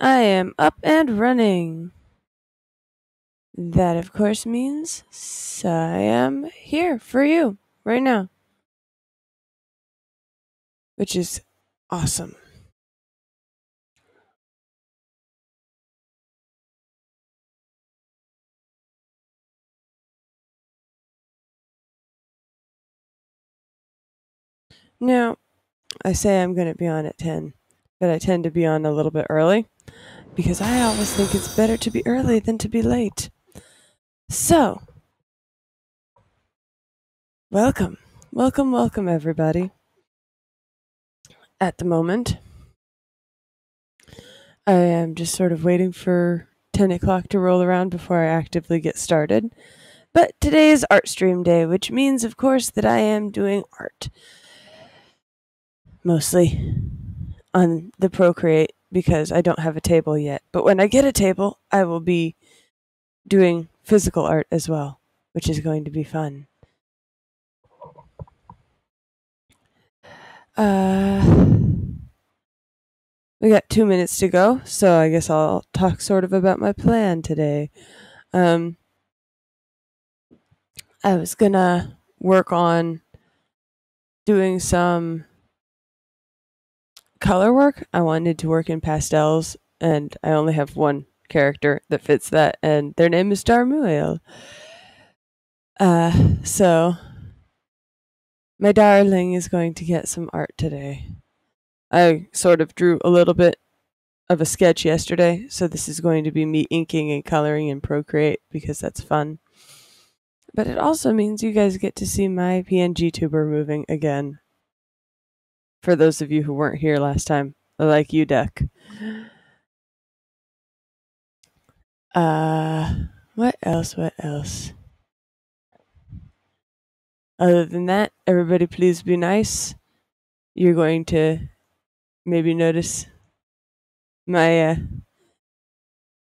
I am up and running. That, of course, means I am here for you right now, which is awesome. Now, I say I'm going to be on at 10, but I tend to be on a little bit early because I always think it's better to be early than to be late. So, welcome, welcome, welcome, everybody. At the moment, I am just sort of waiting for 10 o'clock to roll around before I actively get started. But today is Art Stream Day, which means, of course, that I am doing art mostly on the Procreate because I don't have a table yet. But when I get a table, I will be doing physical art as well, which is going to be fun. Uh, we got two minutes to go, so I guess I'll talk sort of about my plan today. Um, I was gonna work on doing some color work, I wanted to work in pastels, and I only have one character that fits that, and their name is Dharmuiel. Uh, so my darling is going to get some art today. I sort of drew a little bit of a sketch yesterday, so this is going to be me inking and coloring in Procreate because that's fun. But it also means you guys get to see my PNG tuber moving again for those of you who weren't here last time, like you, Duck. Uh, what else? What else? Other than that, everybody please be nice. You're going to maybe notice my uh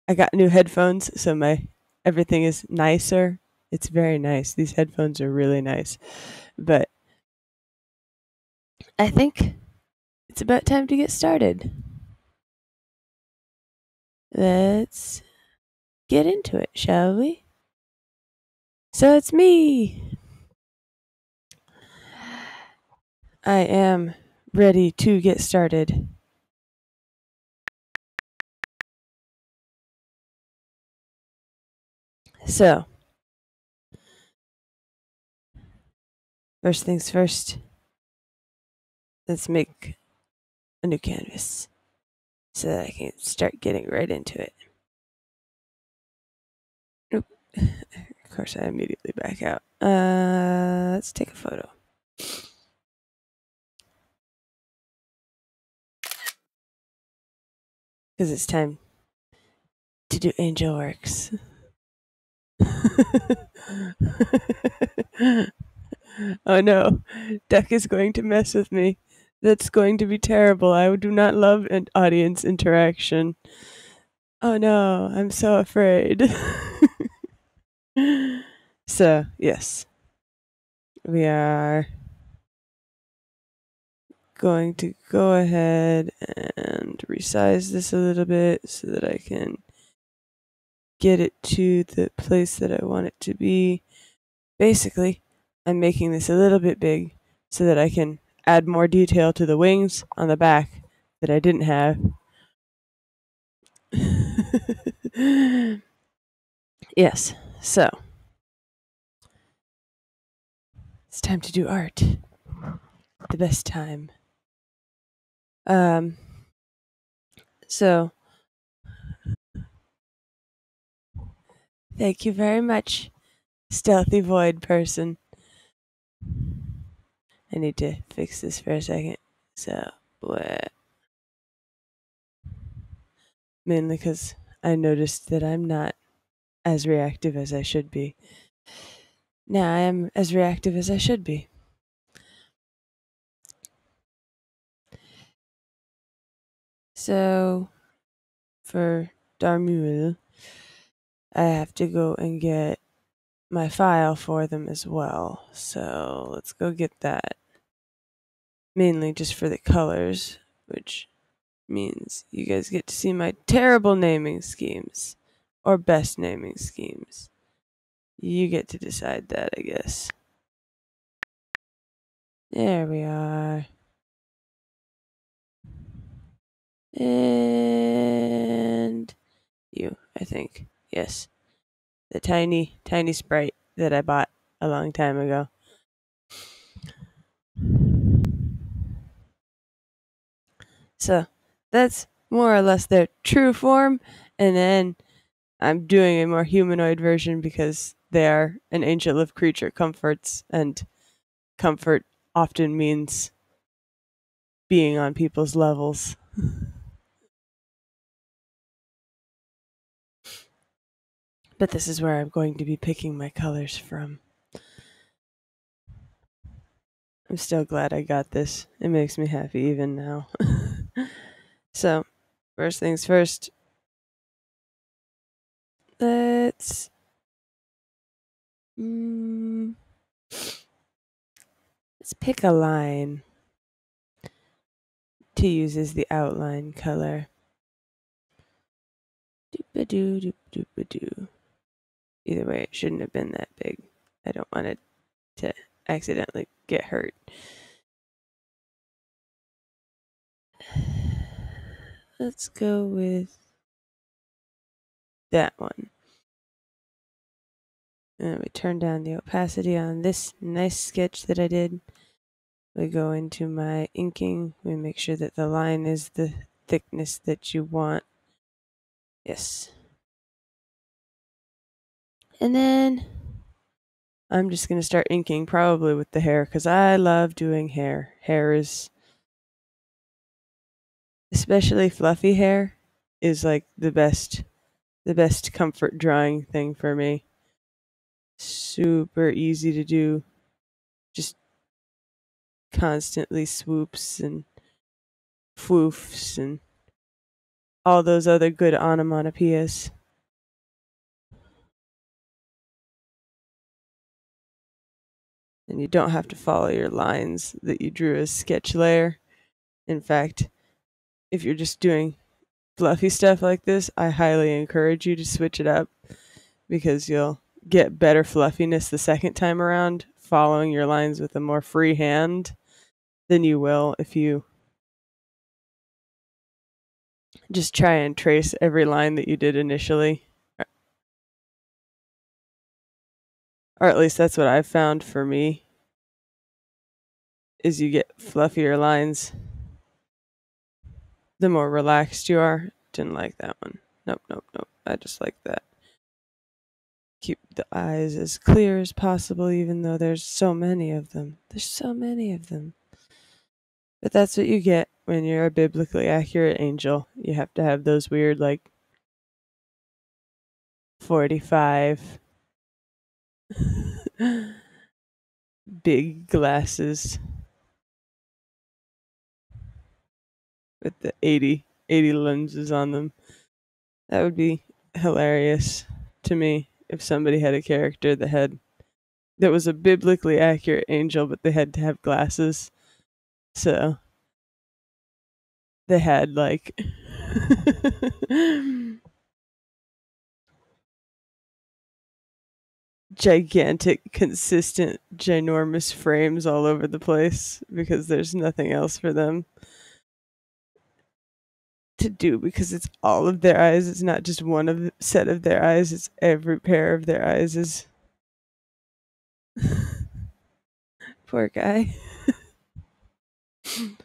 I got new headphones, so my everything is nicer. It's very nice. These headphones are really nice. But I think it's about time to get started. Let's get into it, shall we? So it's me. I am ready to get started. So, first things first, let's make a new canvas so that I can start getting right into it. Of course, I immediately back out. Uh, let's take a photo. Because it's time to do angel works. oh no, Duck is going to mess with me. That's going to be terrible. I do not love an audience interaction. Oh no, I'm so afraid. so, yes. We are going to go ahead and resize this a little bit so that I can get it to the place that I want it to be. Basically, I'm making this a little bit big so that I can add more detail to the wings on the back that I didn't have. yes, so it's time to do art. The best time. Um, so thank you very much, stealthy void person. I need to fix this for a second. So, what? Mainly because I noticed that I'm not as reactive as I should be. Now I am as reactive as I should be. So, for Dharmuiel, I have to go and get my file for them as well. So let's go get that. Mainly just for the colors, which means you guys get to see my terrible naming schemes or best naming schemes. You get to decide that, I guess. There we are. And you, I think. Yes. The tiny, tiny sprite that I bought a long time ago. So that's more or less their true form. And then I'm doing a more humanoid version because they are an angel of creature comforts, and comfort often means being on people's levels. but this is where I'm going to be picking my colors from. I'm still glad I got this. It makes me happy even now. so, first things first, let's. Mm, let's pick a line to use as the outline color. Doop-a-doo, doop-doop-a-doo. Either way, it shouldn't have been that big. I don't want it to accidentally get hurt. Let's go with that one. And we turn down the opacity on this nice sketch that I did. We go into my inking. We make sure that the line is the thickness that you want. Yes. And then I'm just going to start inking probably with the hair because I love doing hair. Hair is, especially fluffy hair, is like the best, the best comfort drawing thing for me. Super easy to do. Just constantly swoops and foofs and all those other good onomatopoeias. And you don't have to follow your lines that you drew as sketch layer. In fact, if you're just doing fluffy stuff like this, I highly encourage you to switch it up because you'll get better fluffiness the second time around following your lines with a more free hand than you will if you just try and trace every line that you did initially. Or at least that's what I've found for me. Is you get fluffier lines the more relaxed you are. Didn't like that one. Nope, nope, nope. I just like that. Keep the eyes as clear as possible, even though there's so many of them. There's so many of them. But that's what you get when you're a biblically accurate angel. You have to have those weird, like, 45 big glasses with the 80, 80 lenses on them. That would be hilarious to me if somebody had a character that had that was a biblically accurate angel, but they had to have glasses. So they had like gigantic, consistent, ginormous frames all over the place because there's nothing else for them to do because it's all of their eyes. It's not just one of set of their eyes. It's every pair of their eyes. Is poor guy.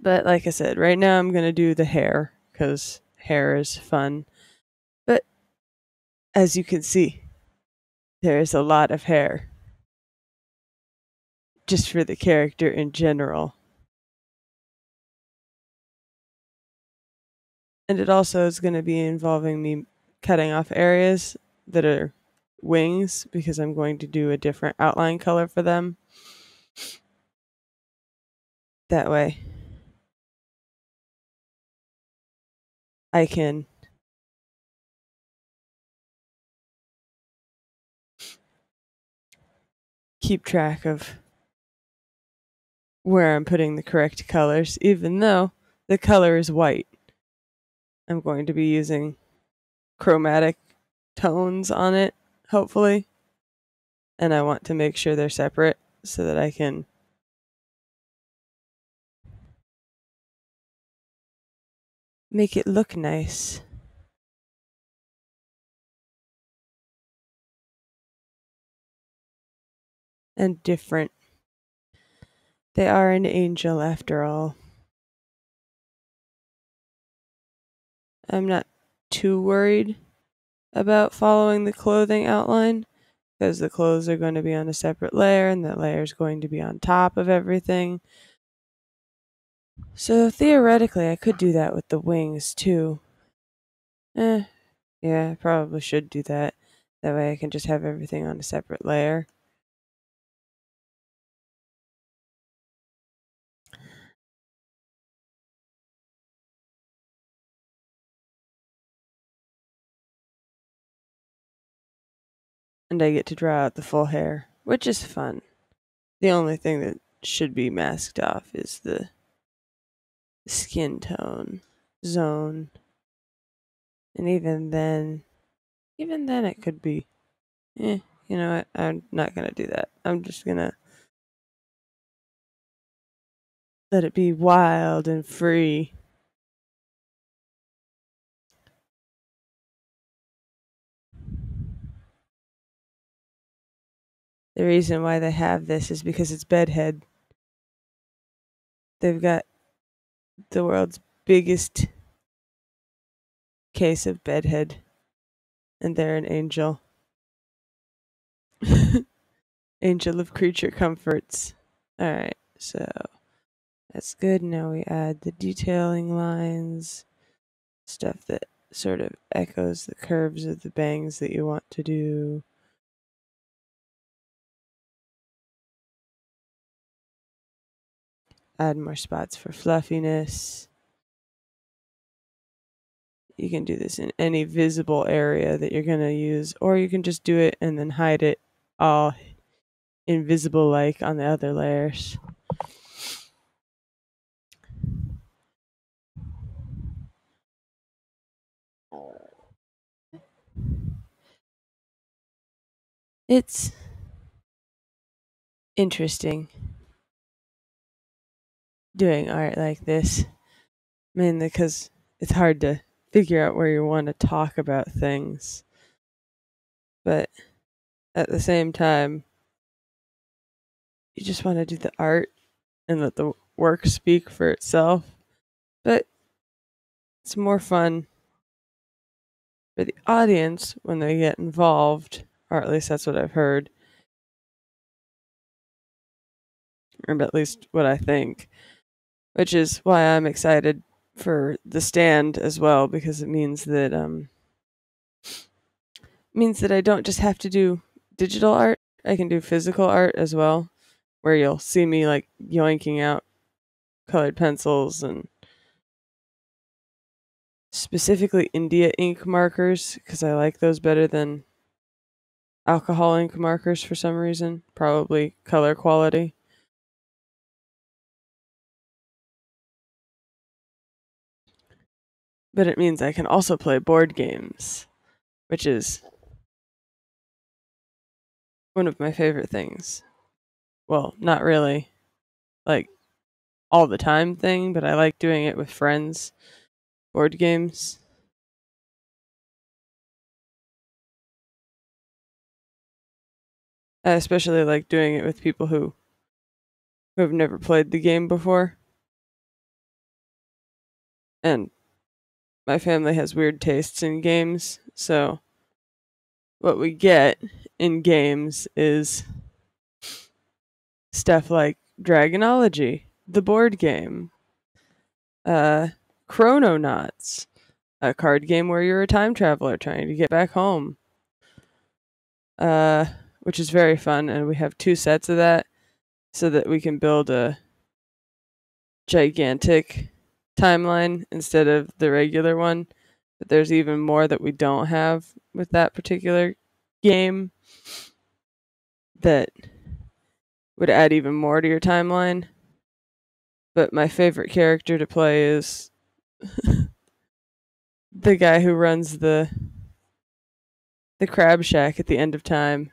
but like I said, right now I'm gonna do the hair because hair is fun. As you can see, there is a lot of hair just for the character in general. And it also is going to be involving me cutting off areas that are wings because I'm going to do a different outline color for them. That way I can keep track of where I'm putting the correct colors, even though the color is white. I'm going to be using chromatic tones on it, hopefully. And I want to make sure they're separate so that I can make it look nice. And different. They are an angel after all. I'm not too worried about following the clothing outline because the clothes are going to be on a separate layer and that layer is going to be on top of everything. So theoretically, I could do that with the wings too. Eh, yeah, I probably should do that. That way I can just have everything on a separate layer. And I get to draw out the full hair, which is fun. The only thing that should be masked off is the skin tone zone. And even then, even then, it could be, eh, you know what? I'm not going to do that. I'm just going to let it be wild and free. The reason why they have this is because it's bedhead. They've got the world's biggest case of bedhead, and they're an angel. angel of creature comforts. Alright, so that's good. Now we add the detailing lines, stuff that sort of echoes the curves of the bangs that you want to do. Add more spots for fluffiness. You can do this in any visible area that you're going to use, or you can just do it and then hide it all invisible like on the other layers. It's interesting doing art like this, mainly because it's hard to figure out where you want to talk about things. But at the same time, you just want to do the art and let the work speak for itself. But it's more fun for the audience when they get involved, or at least that's what I've heard. Or at least what I think which is why I'm excited for the stand as well because it means that um means that I don't just have to do digital art. I can do physical art as well, where you'll see me like yoinking out colored pencils and specifically India ink markers because I like those better than alcohol ink markers for some reason, probably color quality. But it means I can also play board games, which is one of my favorite things. Well, not really like all the time thing, but I like doing it with friends. Board games. I especially like doing it with people who who have never played the game before. And my family has weird tastes in games, so what we get in games is stuff like Dragonology, the board game, uh, Chrononauts, a card game where you're a time traveler trying to get back home, uh, which is very fun, and we have two sets of that so that we can build a gigantic timeline instead of the regular one. But there's even more that we don't have with that particular game that would add even more to your timeline. but my favorite character to play is the guy who runs the the crab shack at the end of time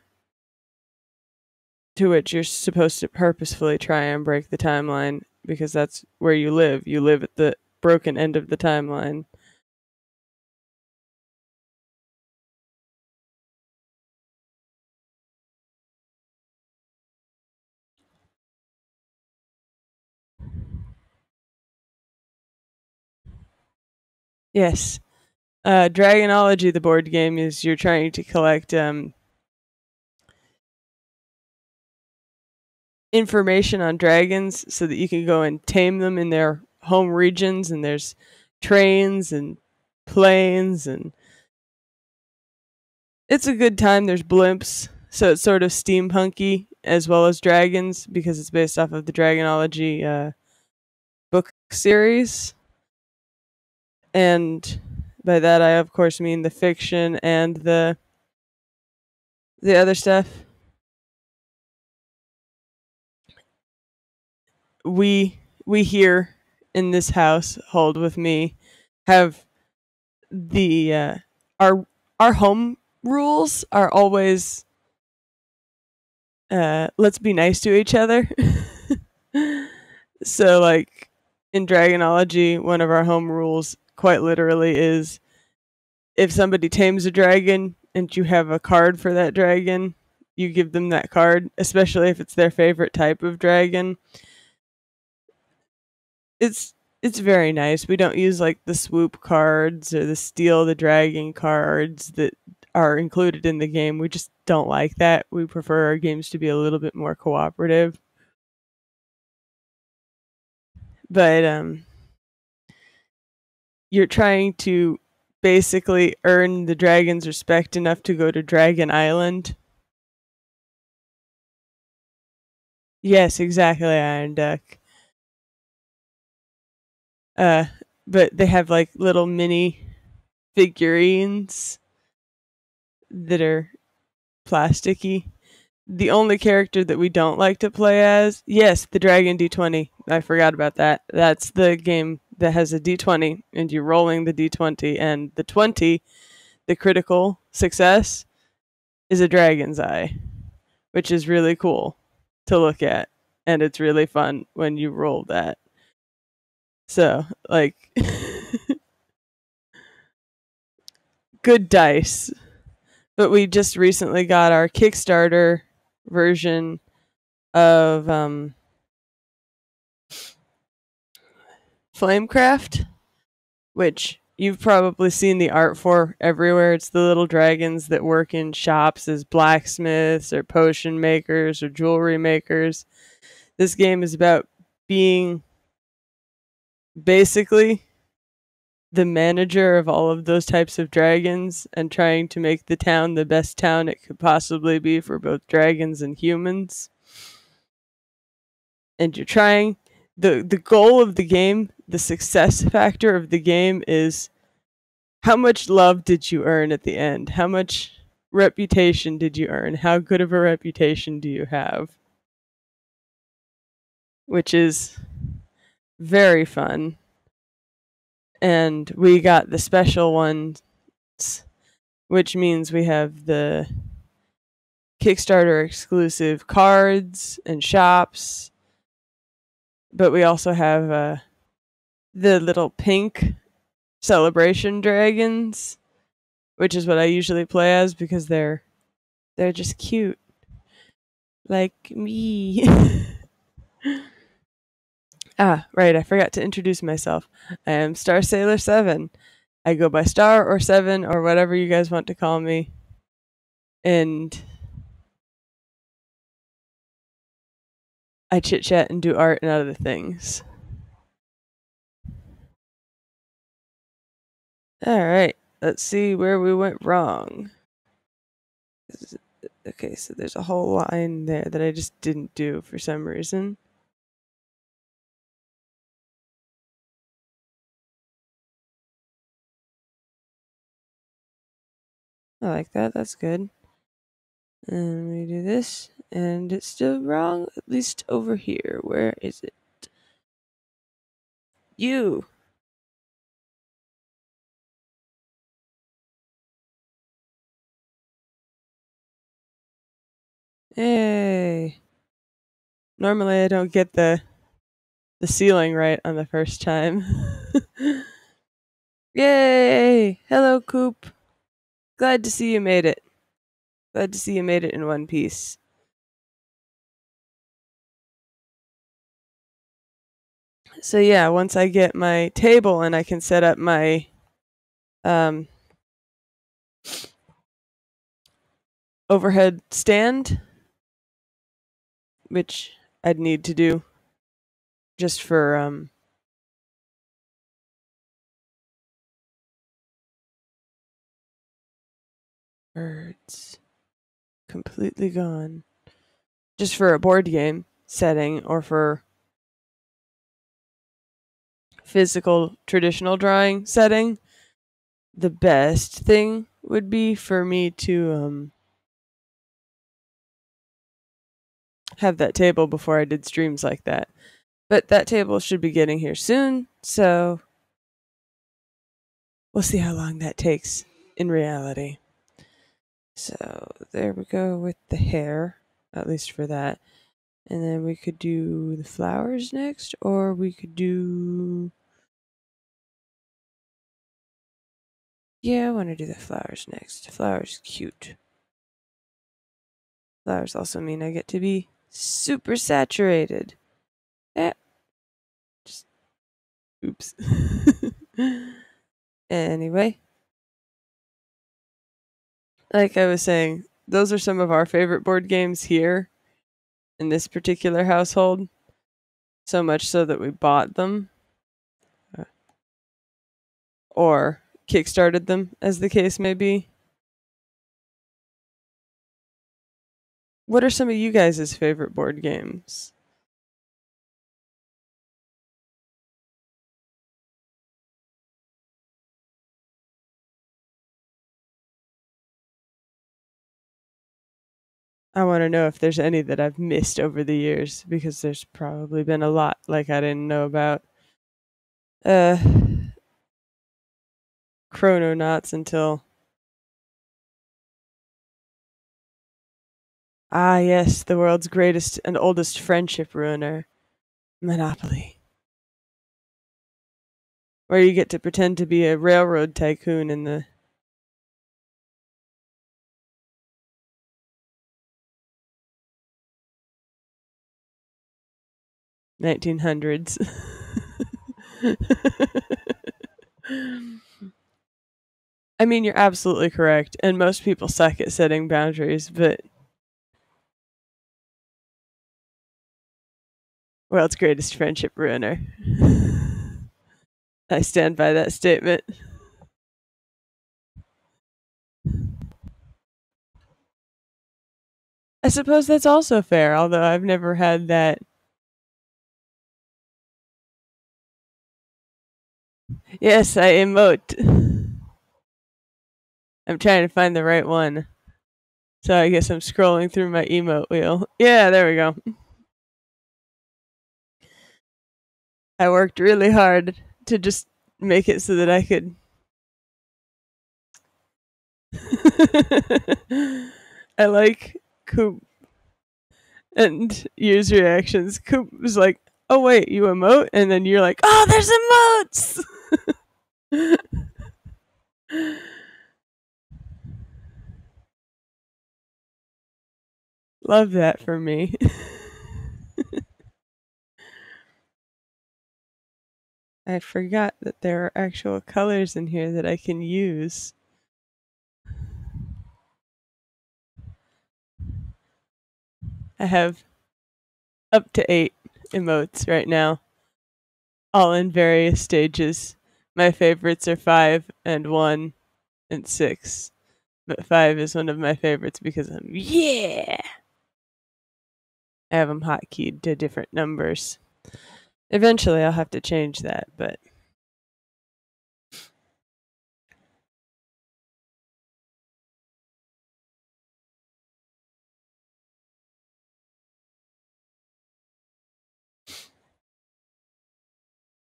to which you're supposed to purposefully try and break the timeline because that's where you live. You live at the broken end of the timeline. Yes. Uh, Dragonology, the board game, is you're trying to collect um, information on dragons so that you can go and tame them in their home regions. And there's trains and planes, and it's a good time. There's blimps, so it's sort of steampunky as well as dragons because it's based off of the Dragonology uh, book series and by that I of course mean the fiction and the the other stuff. We we here in this household with me have the uh, our our home rules are always uh, let's be nice to each other. so like in dragonology one of our home rules quite literally is if somebody tames a dragon and you have a card for that dragon, you give them that card, especially if it's their favorite type of dragon. It's it's very nice. We don't use like the swoop cards or the steal the dragon cards that are included in the game. We just don't like that. We prefer our games to be a little bit more cooperative. But um you're trying to basically earn the dragon's respect enough to go to Dragon Island. Yes, exactly, Iron Duck. Uh, but they have like little mini figurines that are plasticky. The only character that we don't like to play as, yes, the Dragon D20. I forgot about that. That's the game that has a d20 and you're rolling the d20 and the 20 the critical success is a dragon's eye which is really cool to look at and it's really fun when you roll that so like good dice but we just recently got our kickstarter version of um Flamecraft, which you've probably seen the art for everywhere. It's the little dragons that work in shops as blacksmiths or potion makers or jewelry makers. This game is about being basically the manager of all of those types of dragons and trying to make the town the best town it could possibly be for both dragons and humans. And you're trying the the goal of the game, the success factor of the game is how much love did you earn at the end? How much reputation did you earn? How good of a reputation do you have? Which is very fun. And we got the special ones, which means we have the Kickstarter exclusive cards and shops but we also have uh, the little pink celebration dragons, which is what I usually play as because they're they're just cute, like me. ah, right. I forgot to introduce myself. I am Star Sailor Seven. I go by Star or Seven or whatever you guys want to call me, and I chit chat and do art and other things. All right, let's see where we went wrong. Okay, so there's a whole line there that I just didn't do for some reason. I like that, that's good. And we do this and it's still wrong, at least over here. Where is it? You. Hey. Normally I don't get the the ceiling right on the first time. Yay! Hello, Coop. Glad to see you made it. Glad to see you made it in one piece. So yeah, once I get my table and I can set up my um, overhead stand, which I'd need to do just for um, birds completely gone just for a board game setting or for physical traditional drawing setting the best thing would be for me to um have that table before I did streams like that. But that table should be getting here soon, so we'll see how long that takes in reality. So there we go with the hair, at least for that. And then we could do the flowers next, or we could do. Yeah, I want to do the flowers next. Flowers cute. Flowers also mean I get to be super saturated. Eh. Just. Oops. anyway like I was saying, those are some of our favorite board games here in this particular household. So much so that we bought them uh, or kickstarted them, as the case may be. What are some of you guys' favorite board games? I want to know if there's any that I've missed over the years because there's probably been a lot like I didn't know about. Uh Chrononauts until Ah, yes, the world's greatest and oldest friendship ruiner, Monopoly. Where you get to pretend to be a railroad tycoon in the 1900s. I mean, you're absolutely correct, and most people suck at setting boundaries, but world's greatest friendship ruiner. I stand by that statement. I suppose that's also fair, although I've never had that Yes, I emote. I'm trying to find the right one. So I guess I'm scrolling through my emote wheel. Yeah, there we go. I worked really hard to just make it so that I could. I like Coop and use reactions. Coop was like, oh, wait, you emote? And then you're like, oh, there's emotes! Love that for me. I forgot that there are actual colors in here that I can use. I have up to eight emotes right now, all in various stages. My favorites are five and one and six. But five is one of my favorites because I'm, yeah! I have them hotkeyed to different numbers. Eventually I'll have to change that, but.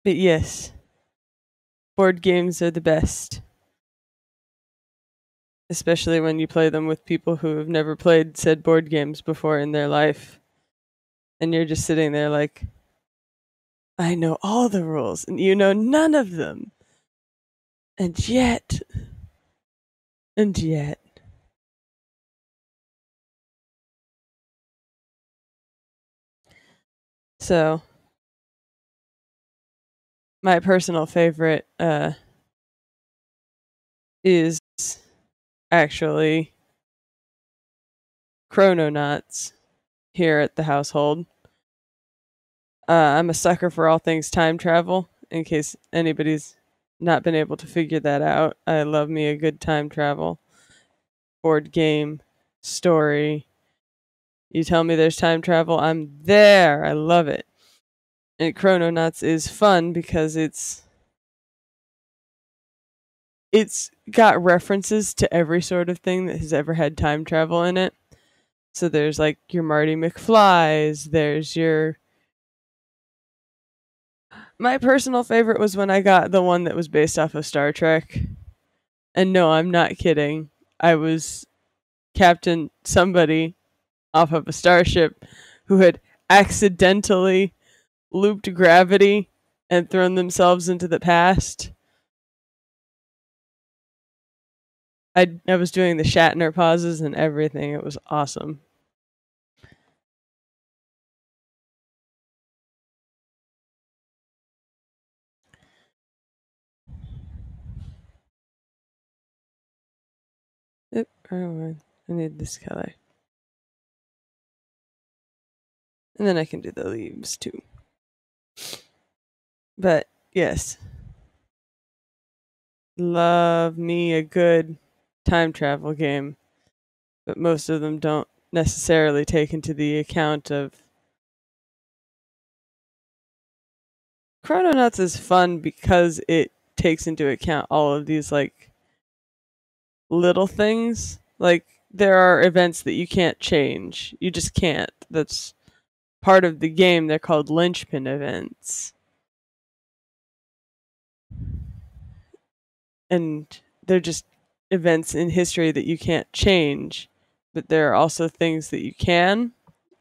But yes, board games are the best. Especially when you play them with people who have never played said board games before in their life. And you're just sitting there like, I know all the rules, and you know none of them. And yet, and yet. So, my personal favorite uh, is actually Chrononauts here at the household. Uh, I'm a sucker for all things time travel, in case anybody's not been able to figure that out. I love me a good time travel. Board game, story. You tell me there's time travel, I'm there. I love it. And Chrononauts is fun because it's it's got references to every sort of thing that has ever had time travel in it. So there's like your Marty McFlys, there's your my personal favorite was when I got the one that was based off of Star Trek. And no, I'm not kidding. I was Captain somebody off of a starship who had accidentally looped gravity and thrown themselves into the past. I I was doing the Shatner pauses and everything. It was awesome. I need this color. And then I can do the leaves too. But yes. Love me a good time travel game. But most of them don't necessarily take into the account of Chrononauts is fun because it takes into account all of these like little things. Like there are events that you can't change. You just can't. That's part of the game. They're called linchpin events. And they're just events in history that you can't change. But there are also things that you can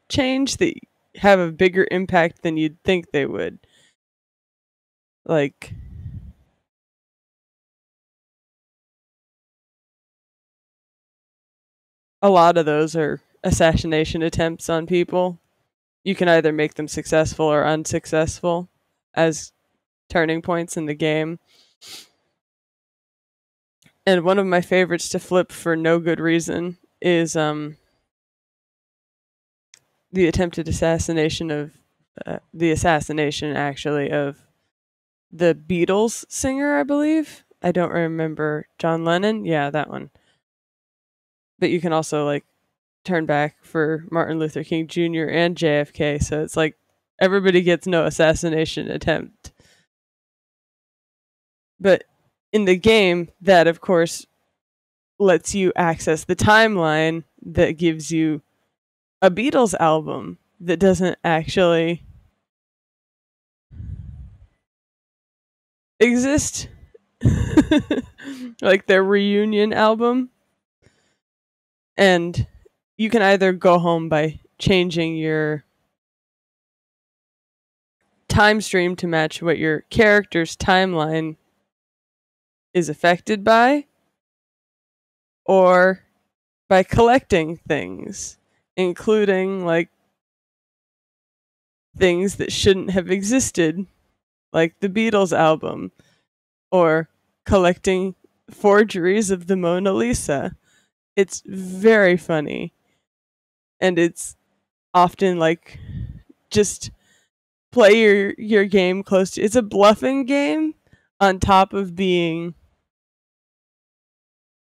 change that have a bigger impact than you'd think they would. Like a lot of those are assassination attempts on people. You can either make them successful or unsuccessful as turning points in the game. And one of my favorites to flip for no good reason is um, the attempted assassination of uh, the assassination actually of the Beatles singer, I believe. I don't remember John Lennon. Yeah, that one but you can also like turn back for Martin Luther King Jr. and JFK. So it's like everybody gets no assassination attempt. But in the game, that of course lets you access the timeline that gives you a Beatles album that doesn't actually exist. like their reunion album and you can either go home by changing your time stream to match what your character's timeline is affected by, or by collecting things, including like things that shouldn't have existed, like the Beatles album, or collecting forgeries of the Mona Lisa it's very funny. And it's often like just play your your game close to it's a bluffing game on top of being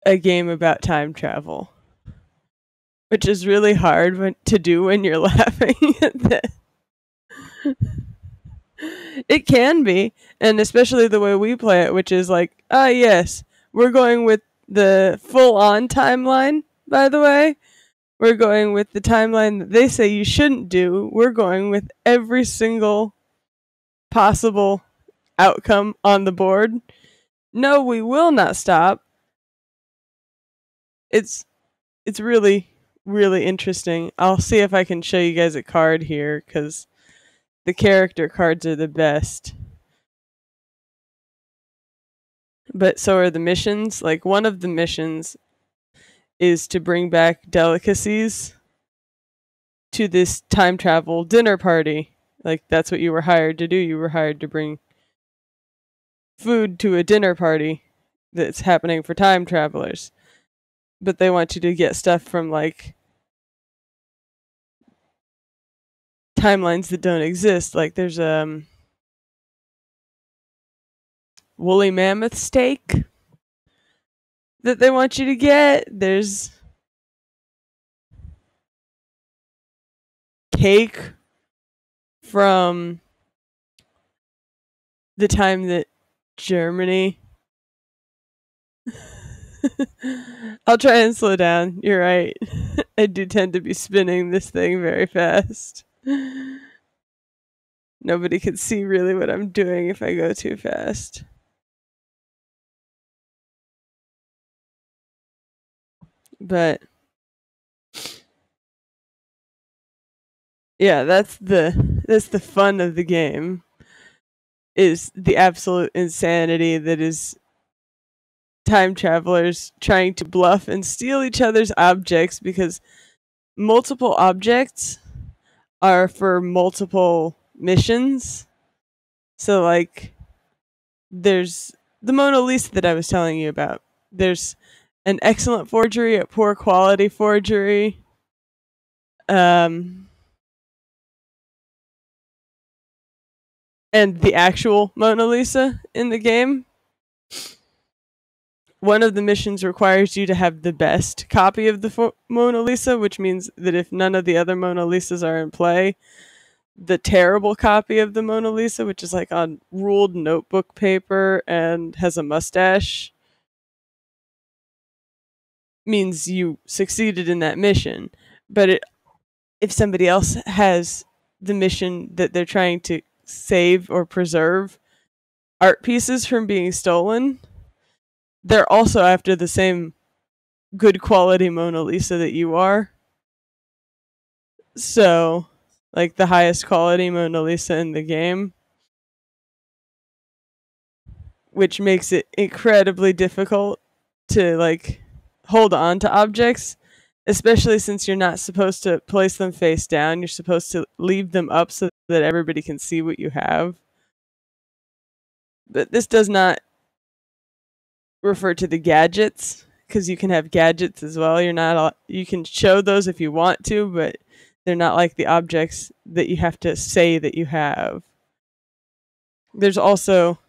a game about time travel which is really hard when, to do when you're laughing it can be and especially the way we play it which is like ah yes we're going with the full on timeline, by the way. We're going with the timeline that they say you shouldn't do. We're going with every single possible outcome on the board. No, we will not stop. It's it's really really interesting. I'll see if I can show you guys a card here cuz the character cards are the best. But so are the missions. Like one of the missions is to bring back delicacies to this time travel dinner party. Like that's what you were hired to do. You were hired to bring food to a dinner party that's happening for time travelers. But they want you to get stuff from like timelines that don't exist. Like there's um woolly mammoth steak that they want you to get. There's cake from the time that Germany. I'll try and slow down. You're right. I do tend to be spinning this thing very fast. Nobody can see really what I'm doing if I go too fast. But yeah, that's the that's the fun of the game is the absolute insanity that is time travelers trying to bluff and steal each other's objects because multiple objects are for multiple missions. So like there's the Mona Lisa that I was telling you about. There's an excellent forgery, at poor quality forgery. Um, and the actual Mona Lisa in the game. One of the missions requires you to have the best copy of the fo- Mona Lisa, which means that if none of the other Mona Lisas are in play, the terrible copy of the Mona Lisa, which is like on ruled notebook paper and has a mustache, means you succeeded in that mission. But it, if somebody else has the mission that they're trying to save or preserve art pieces from being stolen, they're also after the same good quality Mona Lisa that you are. So, like the highest quality Mona Lisa in the game, which makes it incredibly difficult to like hold on to objects, especially since you're not supposed to place them face down. You're supposed to leave them up so that everybody can see what you have. But this does not refer to the gadgets because you can have gadgets as well. You're not you can show those if you want to, but they're not like the objects that you have to say that you have. There's also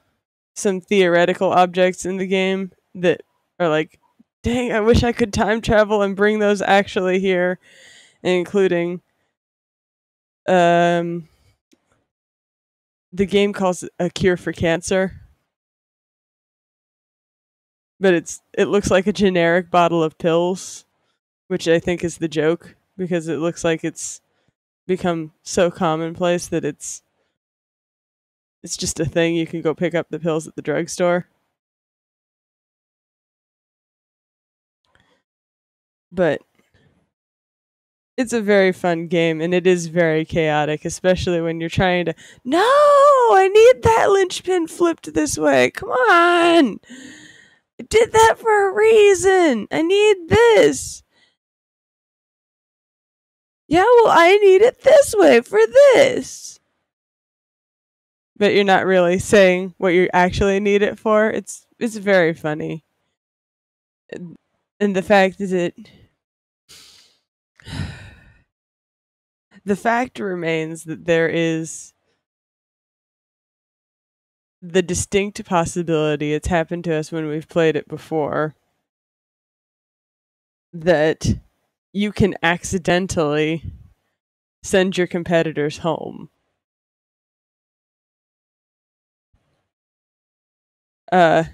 some theoretical objects in the game that are like dang, I wish I could time travel and bring those actually here, including um the game calls a cure for cancer. But it's it looks like a generic bottle of pills, which I think is the joke because it looks like it's become so commonplace that it's it's just a thing you can go pick up the pills at the drugstore. But it's a very fun game and it is very chaotic, especially when you're trying to. No, I need that linchpin flipped this way. Come on. I did that for a reason. I need this. Yeah, well, I need it this way for this. But you're not really saying what you actually need it for. It's it's very funny. And the fact that the fact remains that there is the distinct possibility it's happened to us when we've played it before that you can accidentally send your competitors home. Uh,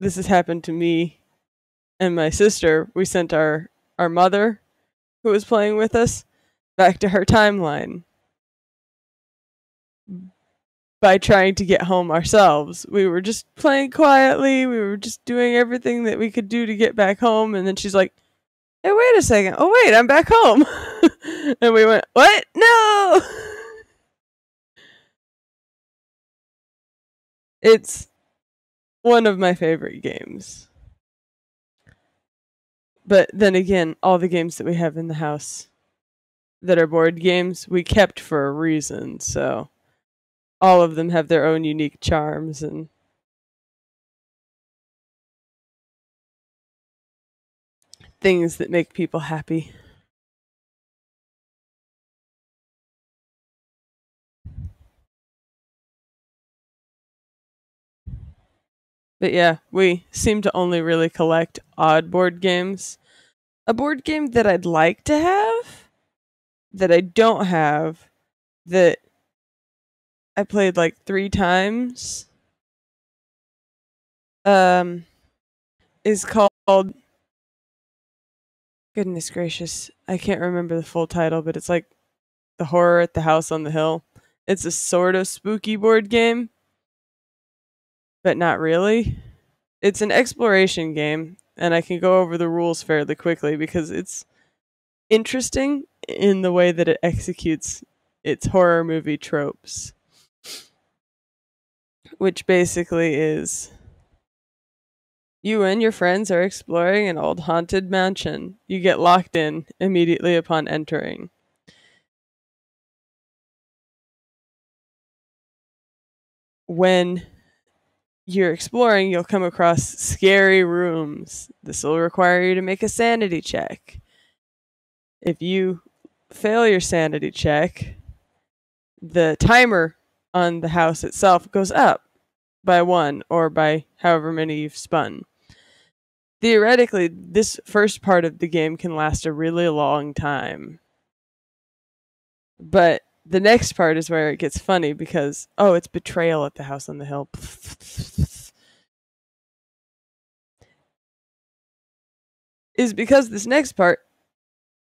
this has happened to me and my sister. We sent our our mother, who was playing with us, back to her timeline. by trying to get home ourselves. We were just playing quietly. We were just doing everything that we could do to get back home. And then she's like, Hey, wait a second. Oh, wait, I'm back home. and we went, What? No. It's one of my favorite games. But then again, all the games that we have in the house that are board games, we kept for a reason. So all of them have their own unique charms and things that make people happy. But yeah, we seem to only really collect odd board games. A board game that I'd like to have, that I don't have, that I played like three times, um, is called. Goodness gracious, I can't remember the full title, but it's like the horror at the house on the hill. It's a sort of spooky board game but not really. It's an exploration game, and I can go over the rules fairly quickly because it's interesting in the way that it executes its horror movie tropes. Which basically is you and your friends are exploring an old haunted mansion. You get locked in immediately upon entering. When you're exploring, you'll come across scary rooms. This will require you to make a sanity check. If you fail your sanity check, the timer on the house itself goes up by one or by however many you've spun. Theoretically, this first part of the game can last a really long time. But the next part is where it gets funny because oh, it's betrayal at the house on the hill. is because this next part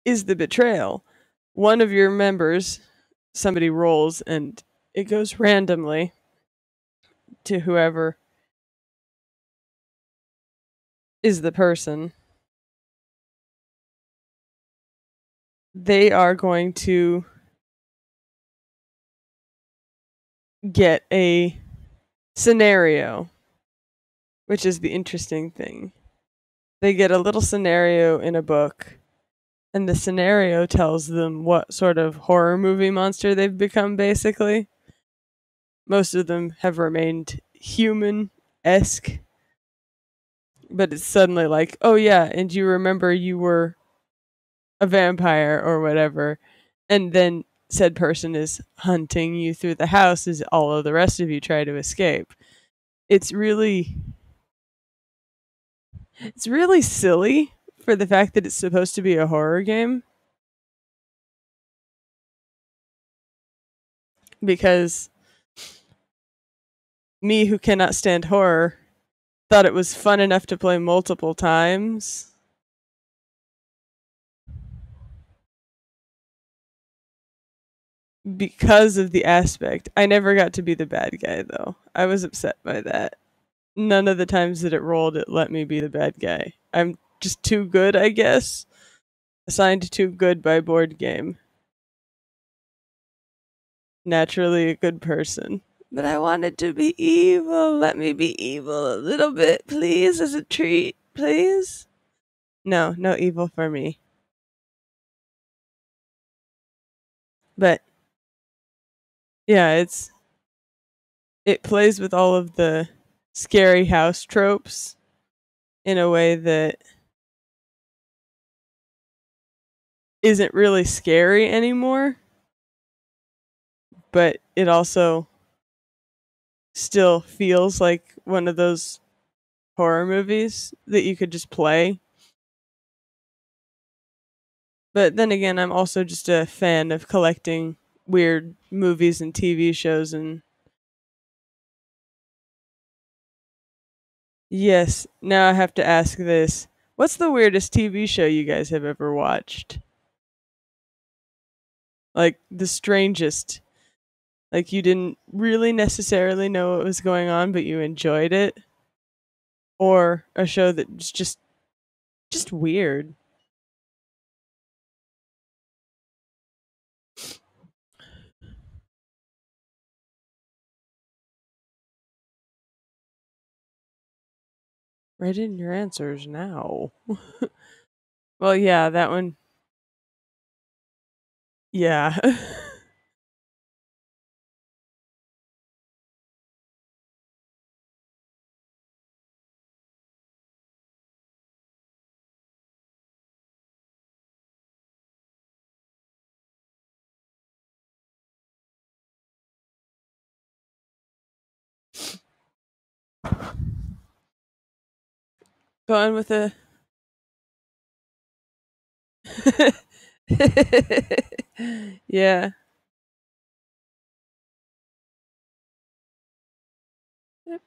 is the betrayal. One of your members, somebody rolls and it goes randomly to whoever is the person. They are going to get a scenario, which is the interesting thing. They get a little scenario in a book, and the scenario tells them what sort of horror movie monster they've become, basically. Most of them have remained human esque, but it's suddenly like, oh yeah, and you remember you were a vampire or whatever. And then said person is hunting you through the house as all of the rest of you try to escape. It's really it's really silly for the fact that it's supposed to be a horror game. Because me who cannot stand horror thought it was fun enough to play multiple times because of the aspect. I never got to be the bad guy though. I was upset by that. None of the times that it rolled it let me be the bad guy. I'm just too good, I guess. Assigned too good by board game. Naturally a good person. But I wanted to be evil. Let me be evil a little bit, please, as a treat, please. No, no evil for me. But yeah, it's it plays with all of the scary house tropes in a way that isn't really scary anymore. But it also still feels like one of those horror movies that you could just play. But then again, I'm also just a fan of collecting weird movies and TV shows and Yes, now I have to ask this. What's the weirdest TV show you guys have ever watched? Like the strangest. Like you didn't really necessarily know what was going on, but you enjoyed it. Or a show that's just just weird. Write in your answers now. well, yeah, that one. Yeah. Going with a. yeah. Yep.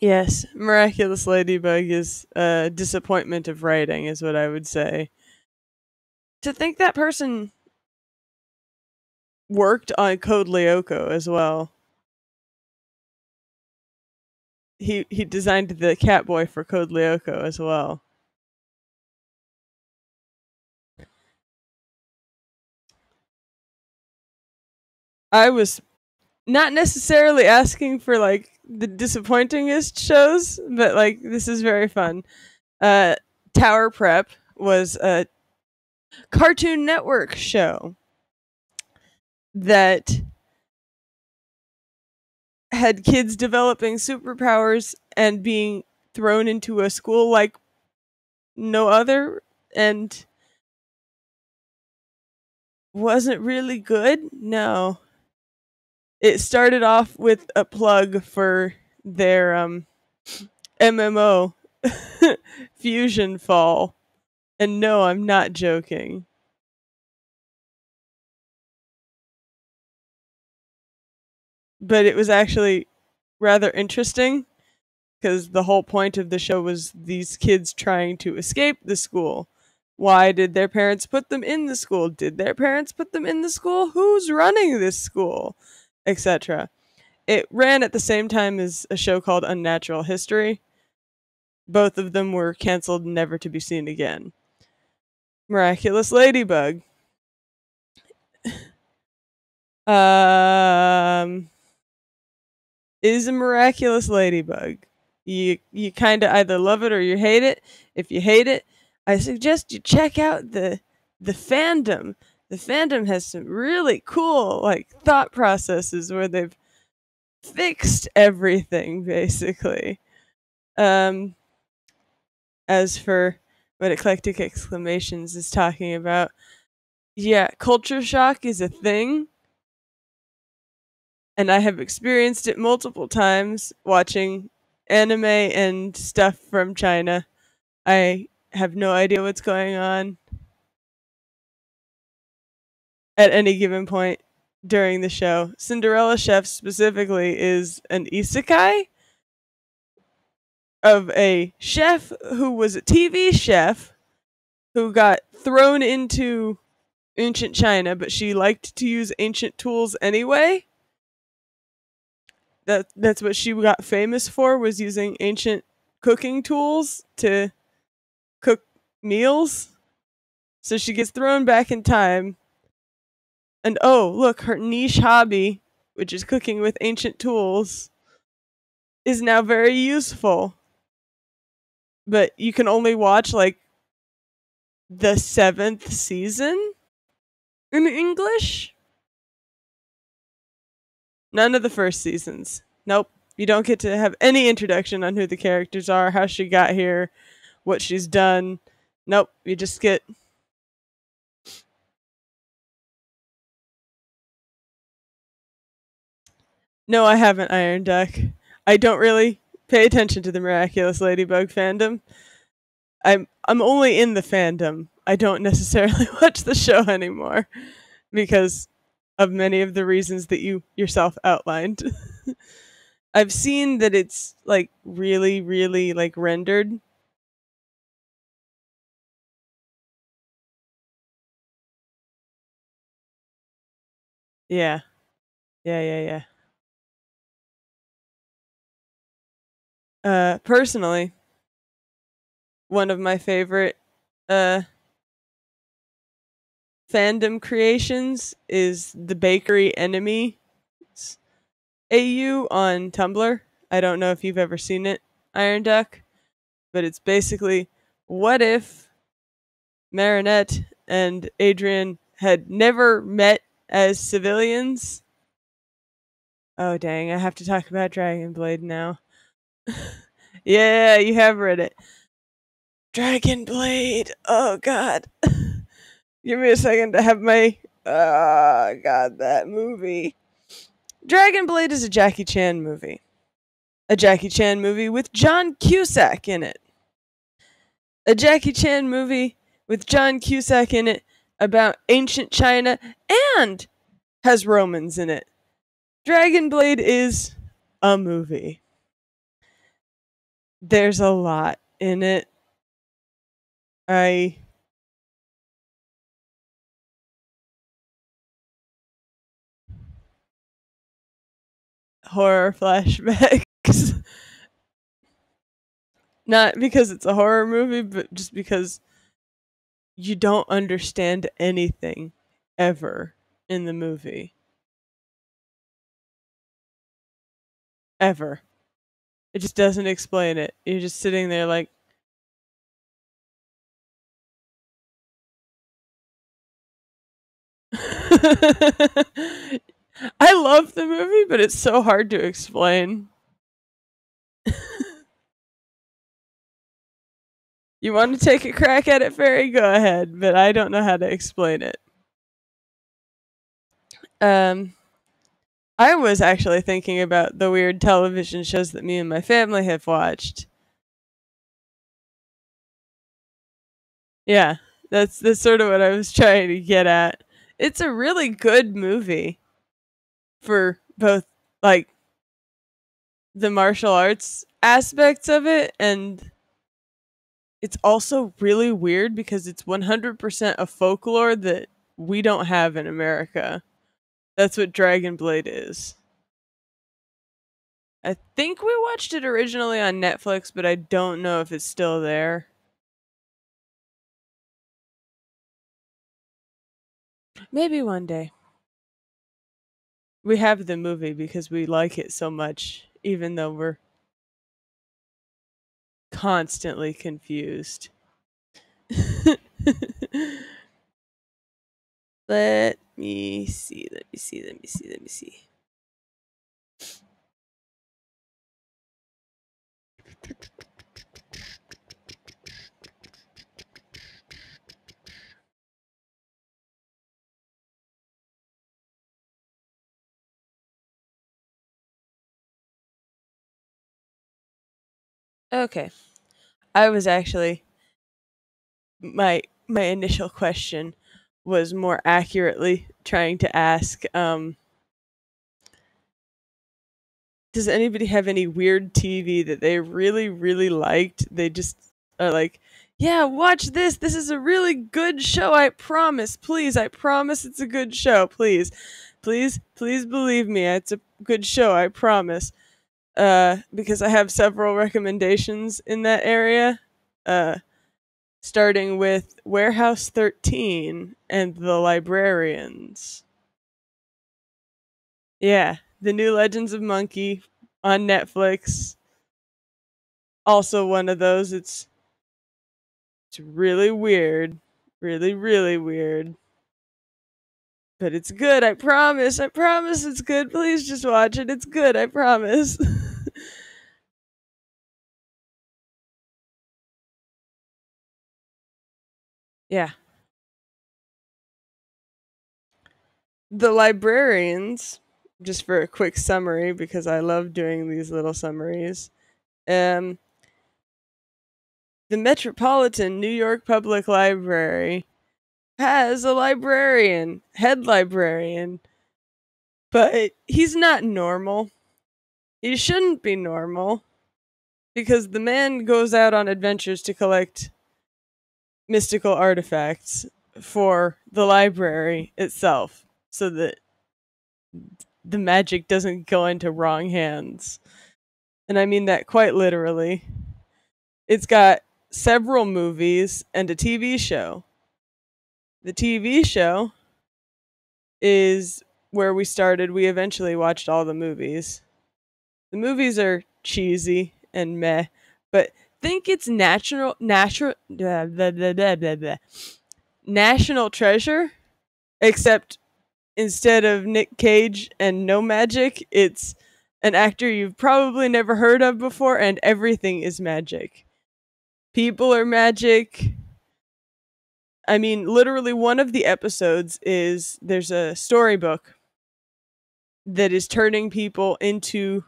Yes, Miraculous Ladybug is a disappointment of writing, is what I would say. To think that person worked on Code Lyoko as well. He he designed the Catboy for Code Lyoko as well. I was not necessarily asking for like the disappointingest shows, but like this is very fun. Uh, Tower Prep was a Cartoon Network show that had kids developing superpowers and being thrown into a school like no other and wasn't really good. No it started off with a plug for their um, MMO Fusion Fall. And no, I'm not joking. But it was actually rather interesting because the whole point of the show was these kids trying to escape the school. Why did their parents put them in the school? Did their parents put them in the school? Who's running this school? etc. It ran at the same time as a show called Unnatural History. Both of them were canceled, never to be seen again. Miraculous Ladybug. um, is a miraculous ladybug. You you kind of either love it or you hate it. If you hate it, I suggest you check out the the fandom the fandom has some really cool like thought processes where they've fixed everything basically. Um, as for what eclectic exclamations is talking about, yeah, culture shock is a thing. And I have experienced it multiple times watching anime and stuff from China. I have no idea what's going on at any given point during the show. Cinderella Chef specifically is an isekai of a chef who was a TV chef who got thrown into ancient China, but she liked to use ancient tools anyway. That that's what she got famous for was using ancient cooking tools to cook meals. So she gets thrown back in time and oh, look, her niche hobby, which is cooking with ancient tools, is now very useful. But you can only watch like the seventh season in English. None of the first seasons. Nope. You don't get to have any introduction on who the characters are, how she got here, what she's done. Nope. You just get No, I haven't Iron Duck. I don't really pay attention to the Miraculous Ladybug fandom. I'm I'm only in the fandom. I don't necessarily watch the show anymore because of many of the reasons that you yourself outlined. I've seen that it's like really, really like rendered. Yeah. Yeah, yeah, yeah. Uh personally, one of my favorite uh fandom creations is the bakery enemy AU on Tumblr. I don't know if you've ever seen it, Iron Duck, but it's basically what if Marinette and Adrien had never met as civilians? Oh dang, I have to talk about Dragon Blade now. yeah, you have read it. Dragon Blade. Oh god. Give me a second to have my oh god, that movie. Dragon Blade is a Jackie Chan movie. A Jackie Chan movie with John Cusack in it. A Jackie Chan movie with John Cusack in it about ancient China and has Romans in it. Dragon Blade is a movie. There's a lot in it. I horror flashbacks. Not because it's a horror movie, but just because you don't understand anything ever in the movie. Ever. It just doesn't explain it. You're just sitting there like, I love the movie, but it's so hard to explain. you want to take a crack at it, Fairy? Go ahead, but I don't know how to explain it. Um, I was actually thinking about the weird television shows that me and my family have watched. Yeah, that's that's sort of what I was trying to get at. It's a really good movie for both like the martial arts aspects of it and it's also really weird because it's 100% a folklore that we don't have in America. That's what Dragon Blade is. I think we watched it originally on Netflix, but I don't know if it's still there. Maybe one day we have the movie because we like it so much, even though we're constantly confused. let me see, let me see, let me see, let me see. Okay. I was actually my my initial question was more accurately trying to ask um does anybody have any weird TV that they really really liked? They just are like, "Yeah, watch this. This is a really good show. I promise. Please, I promise it's a good show. Please. Please, please believe me. It's a good show. I promise." uh, because I have several recommendations in that area, uh, starting with Warehouse 13 and The Librarians. Yeah, the new Legends of Monkey on Netflix. Also one of those. It's it's really weird. Really, really weird. But it's good, I promise. I promise it's good. Please just watch it. It's good, I promise. Yeah. The librarians, just for a quick summary, because I love doing these little summaries. Um, the Metropolitan New York Public Library has a librarian, head librarian, But he's not normal. He shouldn't be normal because the man goes out on adventures to collect mystical artifacts for the library itself so that the magic doesn't go into wrong hands. And I mean that quite literally. It's got several movies and a TV show. The TV show is where we started. We eventually watched all the movies. The movies are cheesy and meh, but think it's natural natural blah, blah, blah, national treasure except instead of Nick Cage and no magic, it's an actor you've probably never heard of before and everything is magic. People are magic. I mean, literally one of the episodes is there's a storybook that is turning people into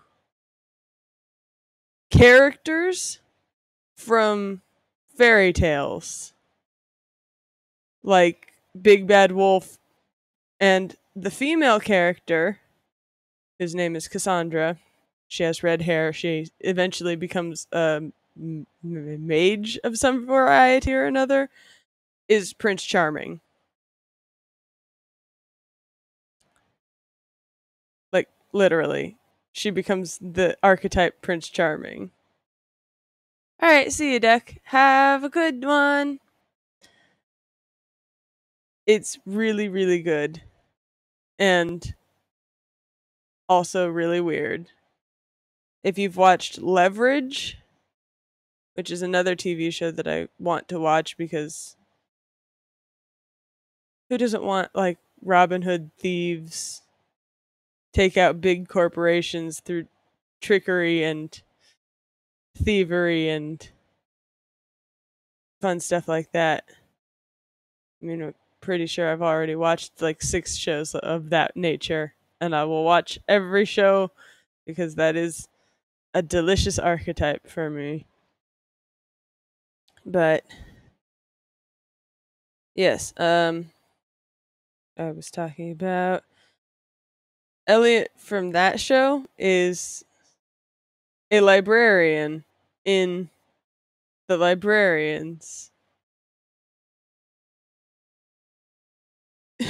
characters from fairy tales. Like Big Bad Wolf and the female character whose name is Cassandra. She has red hair. She eventually becomes a mage of some variety or another is Prince Charming. Like literally she becomes the archetype Prince Charming all right, see you, Deck. Have a good one. It's really, really good. And also really weird. If you've watched Leverage, which is another TV show that I want to watch because who doesn't want like Robin Hood thieves take out big corporations through trickery and thievery and fun stuff like that. I mean, I'm pretty sure I've already watched like six shows of that nature, and I will watch every show because that is a delicious archetype for me. But yes, um I was talking about Eliot from that show is a librarian in the librarians.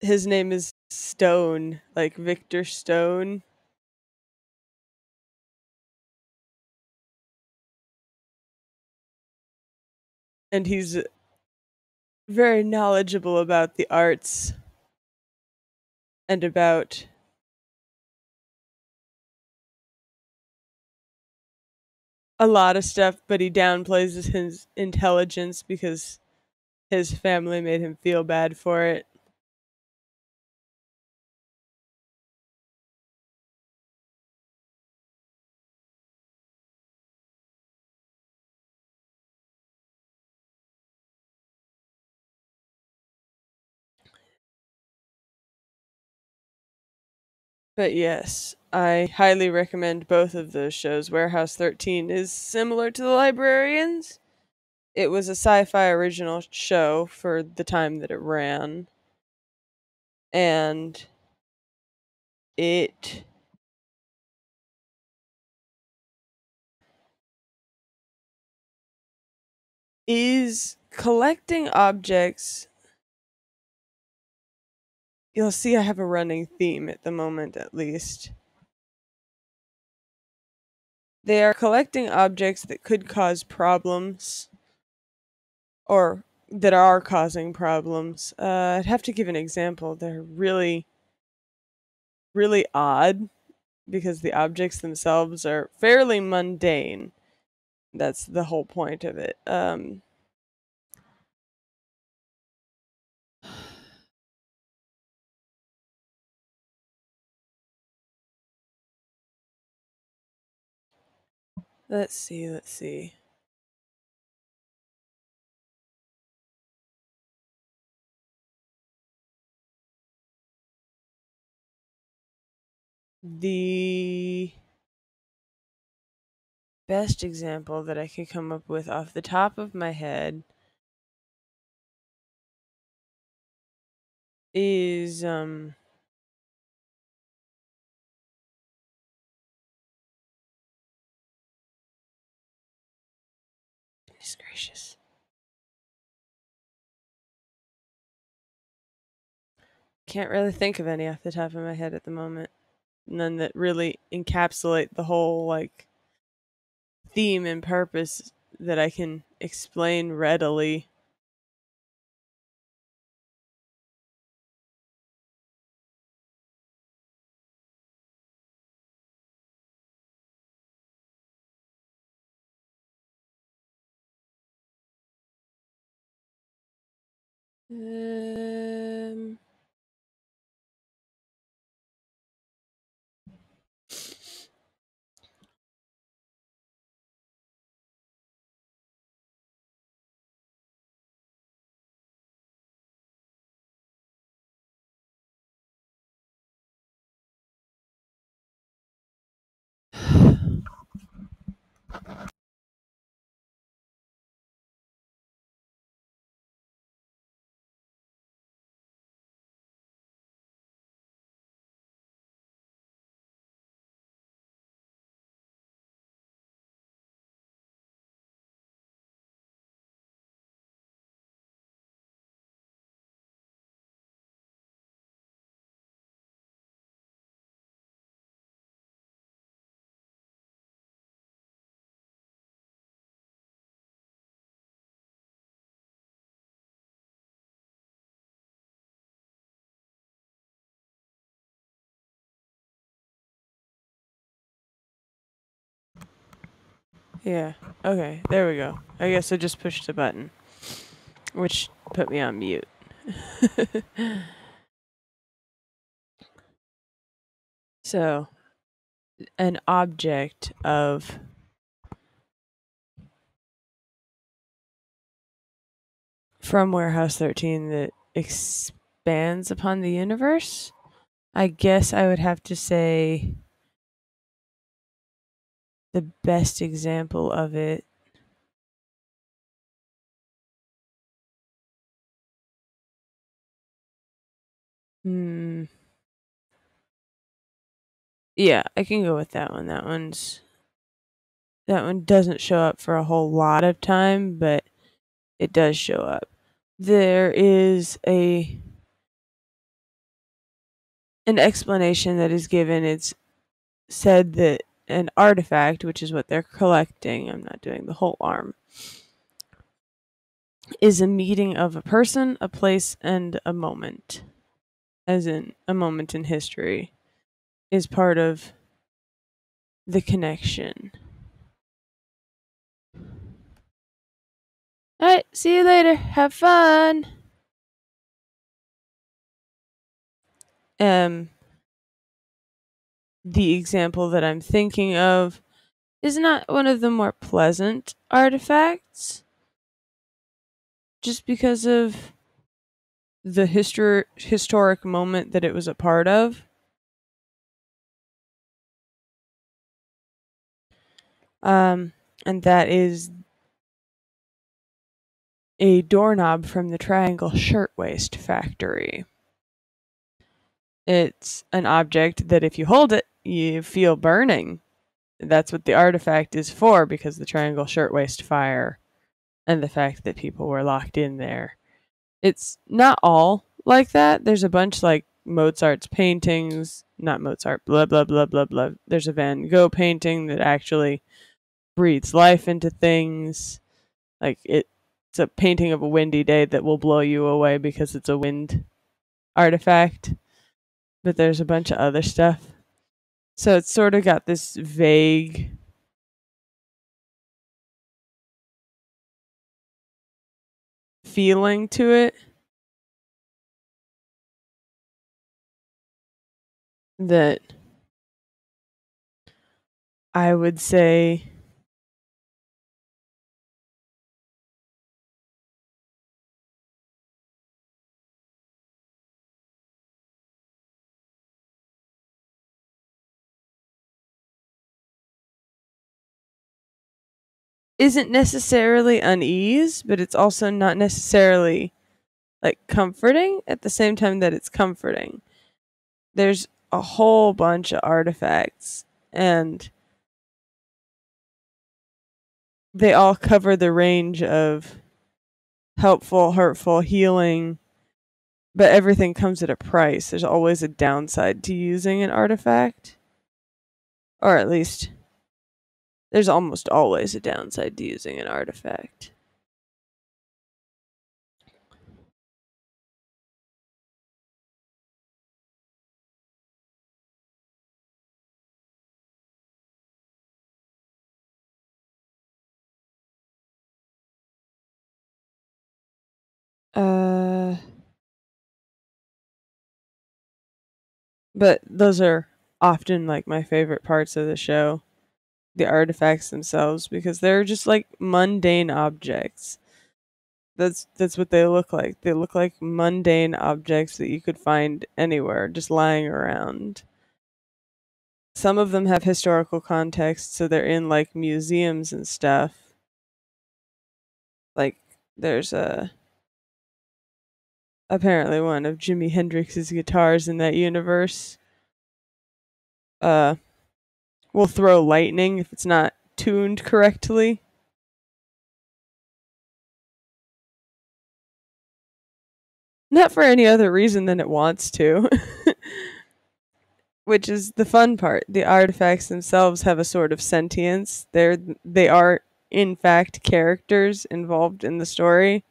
His name is Stone, like Victor Stone. And he's very knowledgeable about the arts and about a lot of stuff, but he downplays his intelligence because his family made him feel bad for it. But yes, I highly recommend both of those shows. Warehouse 13 is similar to The Librarians. It was a sci fi original show for the time that it ran. And it is collecting objects You'll see I have a running theme at the moment, at least. They are collecting objects that could cause problems, or that are causing problems. Uh, I'd have to give an example. They're really, really odd because the objects themselves are fairly mundane. That's the whole point of it. Um, Let's see, let's see. The best example that I could come up with off the top of my head is um gracious. Can't really think of any off the top of my head at the moment. None that really encapsulate the whole like theme and purpose that I can explain readily. Um, yeah. Okay, there we go. I guess I just pushed a button, which put me on mute. so, an object of from Warehouse 13 that expands upon the universe. I guess I would have to say the best example of it Hmm. Yeah, I can go with that one. That one's that one doesn't show up for a whole lot of time, but it does show up. There is a an explanation that is given. It's said that an artifact, which is what they're collecting, I'm not doing the whole arm, is a meeting of a person, a place, and a moment. As in a moment in history is part of the connection. All right, see you later. Have fun. Um, the example that I'm thinking of is not one of the more pleasant artifacts, just because of the histor- historic moment that it was a part of. Um, and that is a doorknob from the Triangle Shirtwaist Factory. It's an object that if you hold it, you feel burning. That's what the artifact is for because the Triangle Shirtwaist fire and the fact that people were locked in there. It's not all like that. There's a bunch like Mozart's paintings, not Mozart, blah, blah, blah, blah, blah. There's a Van Gogh painting that actually breathes life into things. Like it, it's a painting of a windy day that will blow you away because it's a wind artifact. But there's a bunch of other stuff. So it's sort of got this vague feeling to it. That I would say isn't necessarily unease, but it's also not necessarily like comforting at the same time that it's comforting. There's a whole bunch of artifacts and they all cover the range of helpful, hurtful, healing, but everything comes at a price. There's always a downside to using an artifact. Or at least there's almost always a downside to using an artifact. Uh, but those are often like my favorite parts of the show the artifacts themselves because they're just like mundane objects. That's that's what they look like. They look like mundane objects that you could find anywhere just lying around. Some of them have historical context so they're in like museums and stuff. Like there's a apparently one of Jimi Hendrix's guitars in that universe. Uh, will throw lightning if it's not tuned correctly. Not for any other reason than it wants to. Which is the fun part. The artifacts themselves have a sort of sentience. They're they are in fact characters involved in the story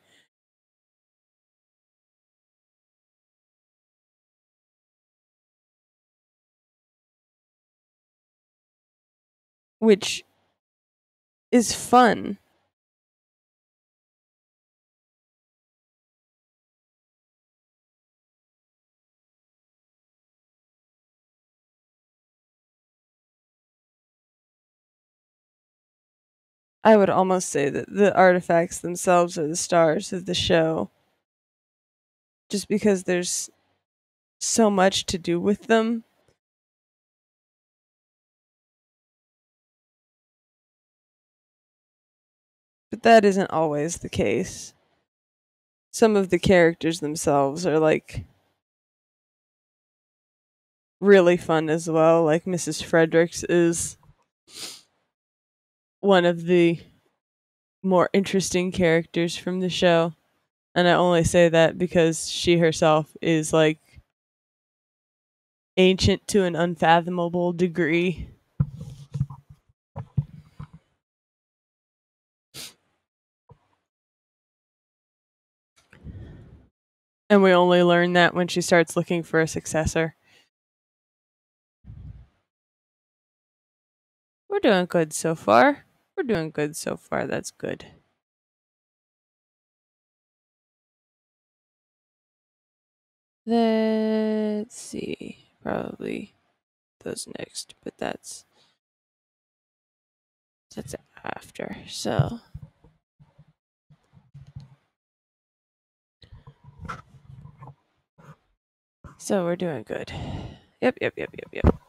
which is fun. I would almost say that the artifacts themselves are the stars of the show. Just because there's so much to do with them But that isn't always the case. Some of the characters themselves are like really fun as well. Like Mrs. Fredericks is one of the more interesting characters from the show. And I only say that because she herself is like ancient to an unfathomable degree. And we only learn that when she starts looking for a successor. We're doing good so far. We're doing good so far. That's good. Let's see. Probably those next, but that's that's after. So So we're doing good. Yep, yep, yep, yep, yep.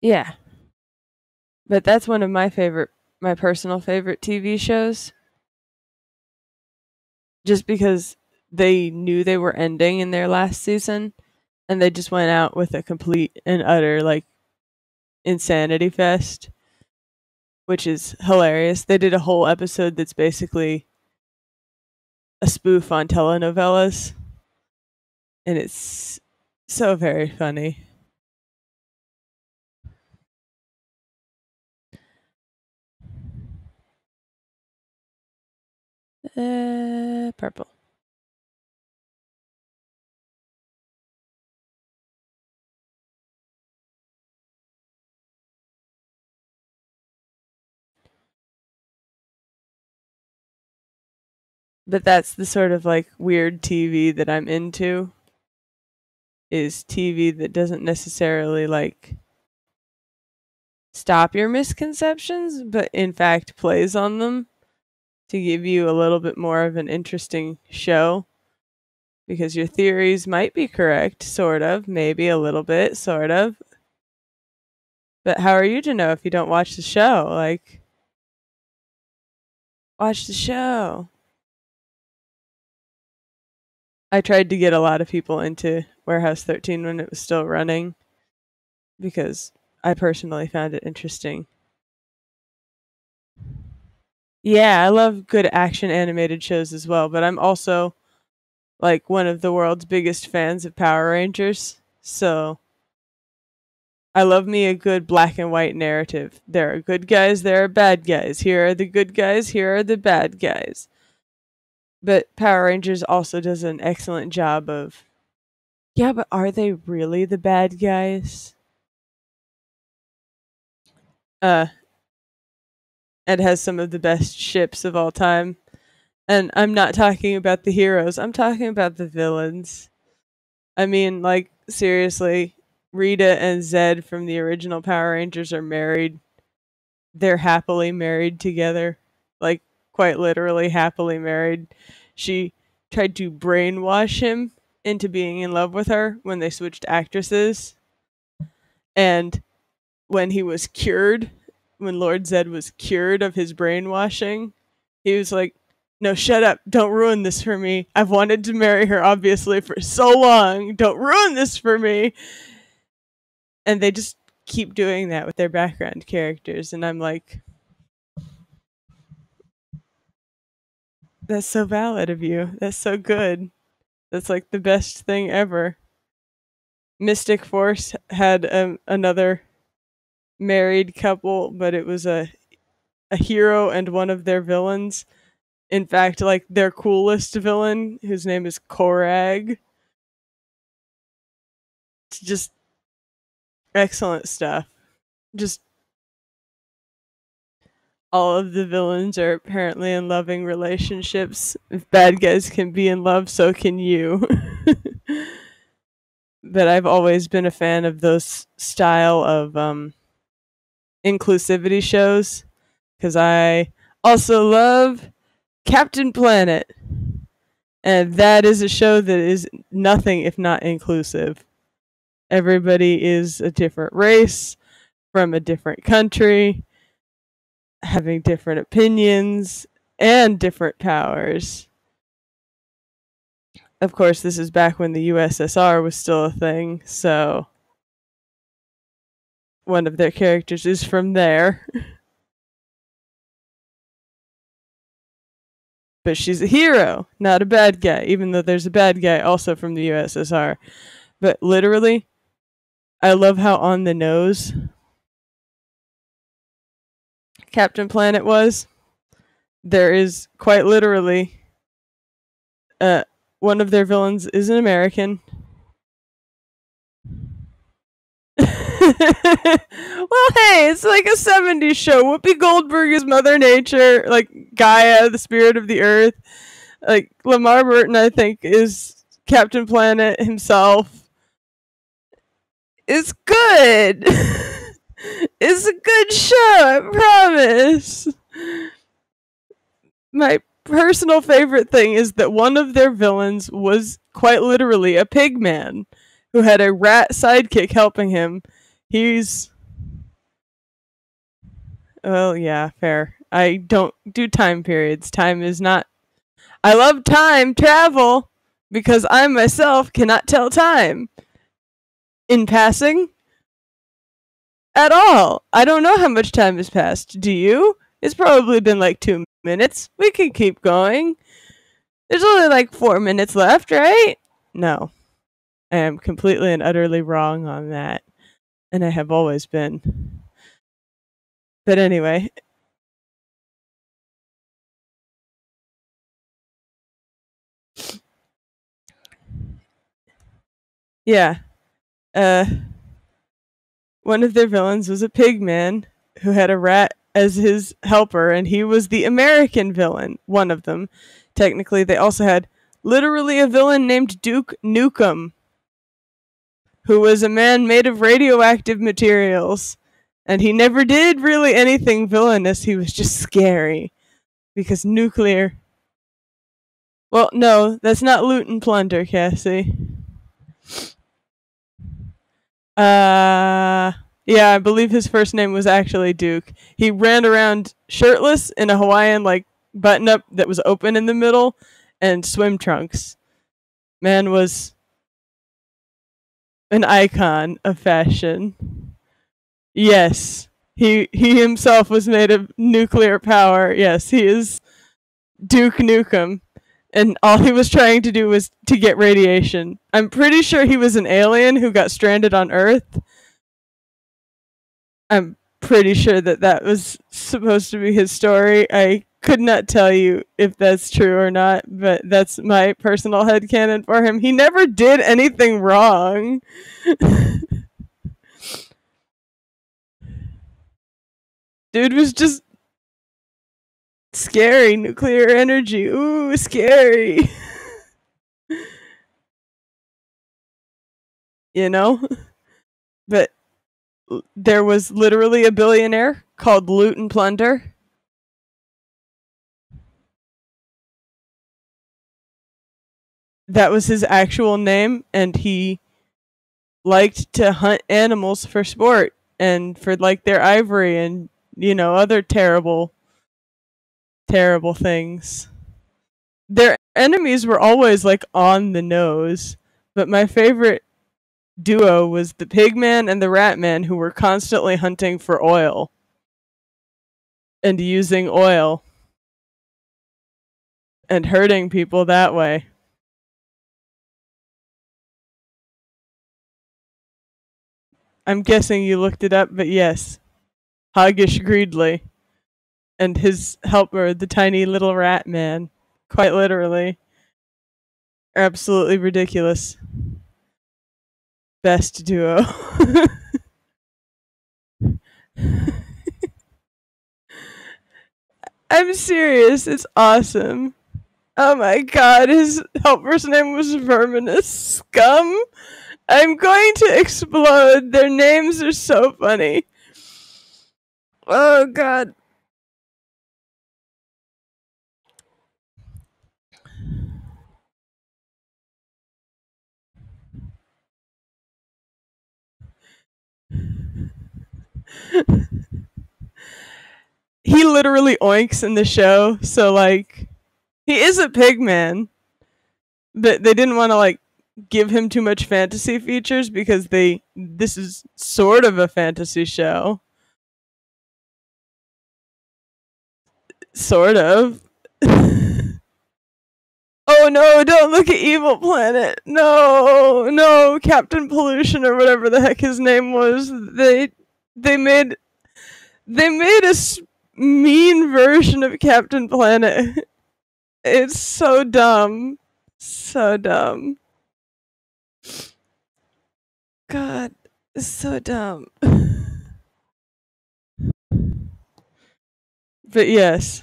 Yeah. But that's one of my favorite my personal favorite TV shows. Just because they knew they were ending in their last season and they just went out with a complete and utter like insanity fest which is hilarious. They did a whole episode that's basically a spoof on telenovelas, and it's so very funny. Uh, purple. But that's the sort of like weird TV that I'm into is TV that doesn't necessarily like stop your misconceptions, but in fact plays on them to give you a little bit more of an interesting show because your theories might be correct, sort of, maybe a little bit, sort of. But how are you to know if you don't watch the show? Like, watch the show. I tried to get a lot of people into Warehouse 13 when it was still running because I personally found it interesting. Yeah, I love good action animated shows as well, but I'm also like one of the world's biggest fans of Power Rangers. So I love me a good black and white narrative. There are good guys, there are bad guys. Here are the good guys, here are the bad guys. But Power Rangers also does an excellent job of Yeah, but are they really the bad guys? Uh it has some of the best ships of all time. And I'm not talking about the heroes, I'm talking about the villains. I mean, like, seriously, Rita and Zedd from the original Power Rangers are married. They're happily married together. Quite literally happily married. She tried to brainwash him into being in love with her when they switched actresses. And when he was cured when Lord Zedd was cured of his brainwashing, he was like, no, shut up. Don't ruin this for me. I've wanted to marry her, obviously, for so long. Don't ruin this for me. And they just keep doing that with their background characters. And I'm like, that's so valid of you. That's so good. That's like the best thing ever. Mystic Force had um, another married couple, but it was a a hero and one of their villains. In fact, like their coolest villain, whose name is Koragg. It's just excellent stuff. Just all of the villains are apparently in loving relationships. If bad guys can be in love, so can you. but I've always been a fan of those style of um inclusivity shows because I also love Captain Planet. And that is a show that is nothing if not inclusive. Everybody is a different race from a different country, having different opinions and different powers. Of course, this is back when the USSR was still a thing, so one of their characters is from there. but she's a hero, not a bad guy, even though there's a bad guy also from the USSR. But literally, I love how on the nose Captain Planet was. There is quite literally uh, one of their villains is an American well, hey, it's like a 70s show. Whoopi Goldberg is Mother Nature, like Gaia, the spirit of the earth. Like LeVar Burton, I think, is Captain Planet himself. It's good. it's a good show, I promise. My personal favorite thing is that one of their villains was quite literally a pig man who had a rat sidekick helping him He's. Well, yeah, fair. I don't do time periods. Time is not. I love time travel because I myself cannot tell time. In passing, at all. I don't know how much time has passed. Do you? It's probably been like two minutes. We can keep going. There's only like four minutes left, right? No. I am completely and utterly wrong on that and I have always been. But anyway. Yeah. Uh one of their villains was a pig man who had a rat as his helper and he was the American villain, one of them. Technically, they also had literally a villain named Duke Nukem who was a man made of radioactive materials. And he never did really anything villainous. He was just scary. Because nuclear. Well, no, that's not Looten Plunder, Cassie. Uh, Yeah, I believe his first name was actually Duke. He ran around shirtless in a Hawaiian like button up that was open in the middle and swim trunks. Man was an icon of fashion. Yes. He he himself was made of nuclear power. Yes, he is Duke Nukem. And all he was trying to do was to get radiation. I'm pretty sure he was an alien who got stranded on Earth. I'm pretty sure that that was supposed to be his story. I could not tell you if that's true or not, but that's my personal headcanon for him. He never did anything wrong. Dude was just scary. Nuclear energy. Ooh, scary. you know? But there was literally a billionaire called Looten Plunder that was his actual name and he liked to hunt animals for sport and for like their ivory and you know other terrible terrible things their enemies were always like on the nose but my favorite duo was the pigman and the ratman who were constantly hunting for oil and using oil and hurting people that way I'm guessing you looked it up, but yes. Hoggish Greedly. And his helper, the tiny little rat man. Quite literally. Are absolutely ridiculous. Best duo. I'm serious. It's awesome. Oh my god, his helper's name was Verminous Skumm. I'm going to explode. Their names are so funny. Oh god. He literally oinks in the show, so like he is a pig man. But they didn't want to like give him too much fantasy features because they this is sort of a fantasy show. Sort of. oh no, don't look at Evil Planet. No, no, Captain Pollution or whatever the heck his name was. They they made they made a mean version of Captain Planet. It's so dumb. So dumb. God, so dumb. but yes.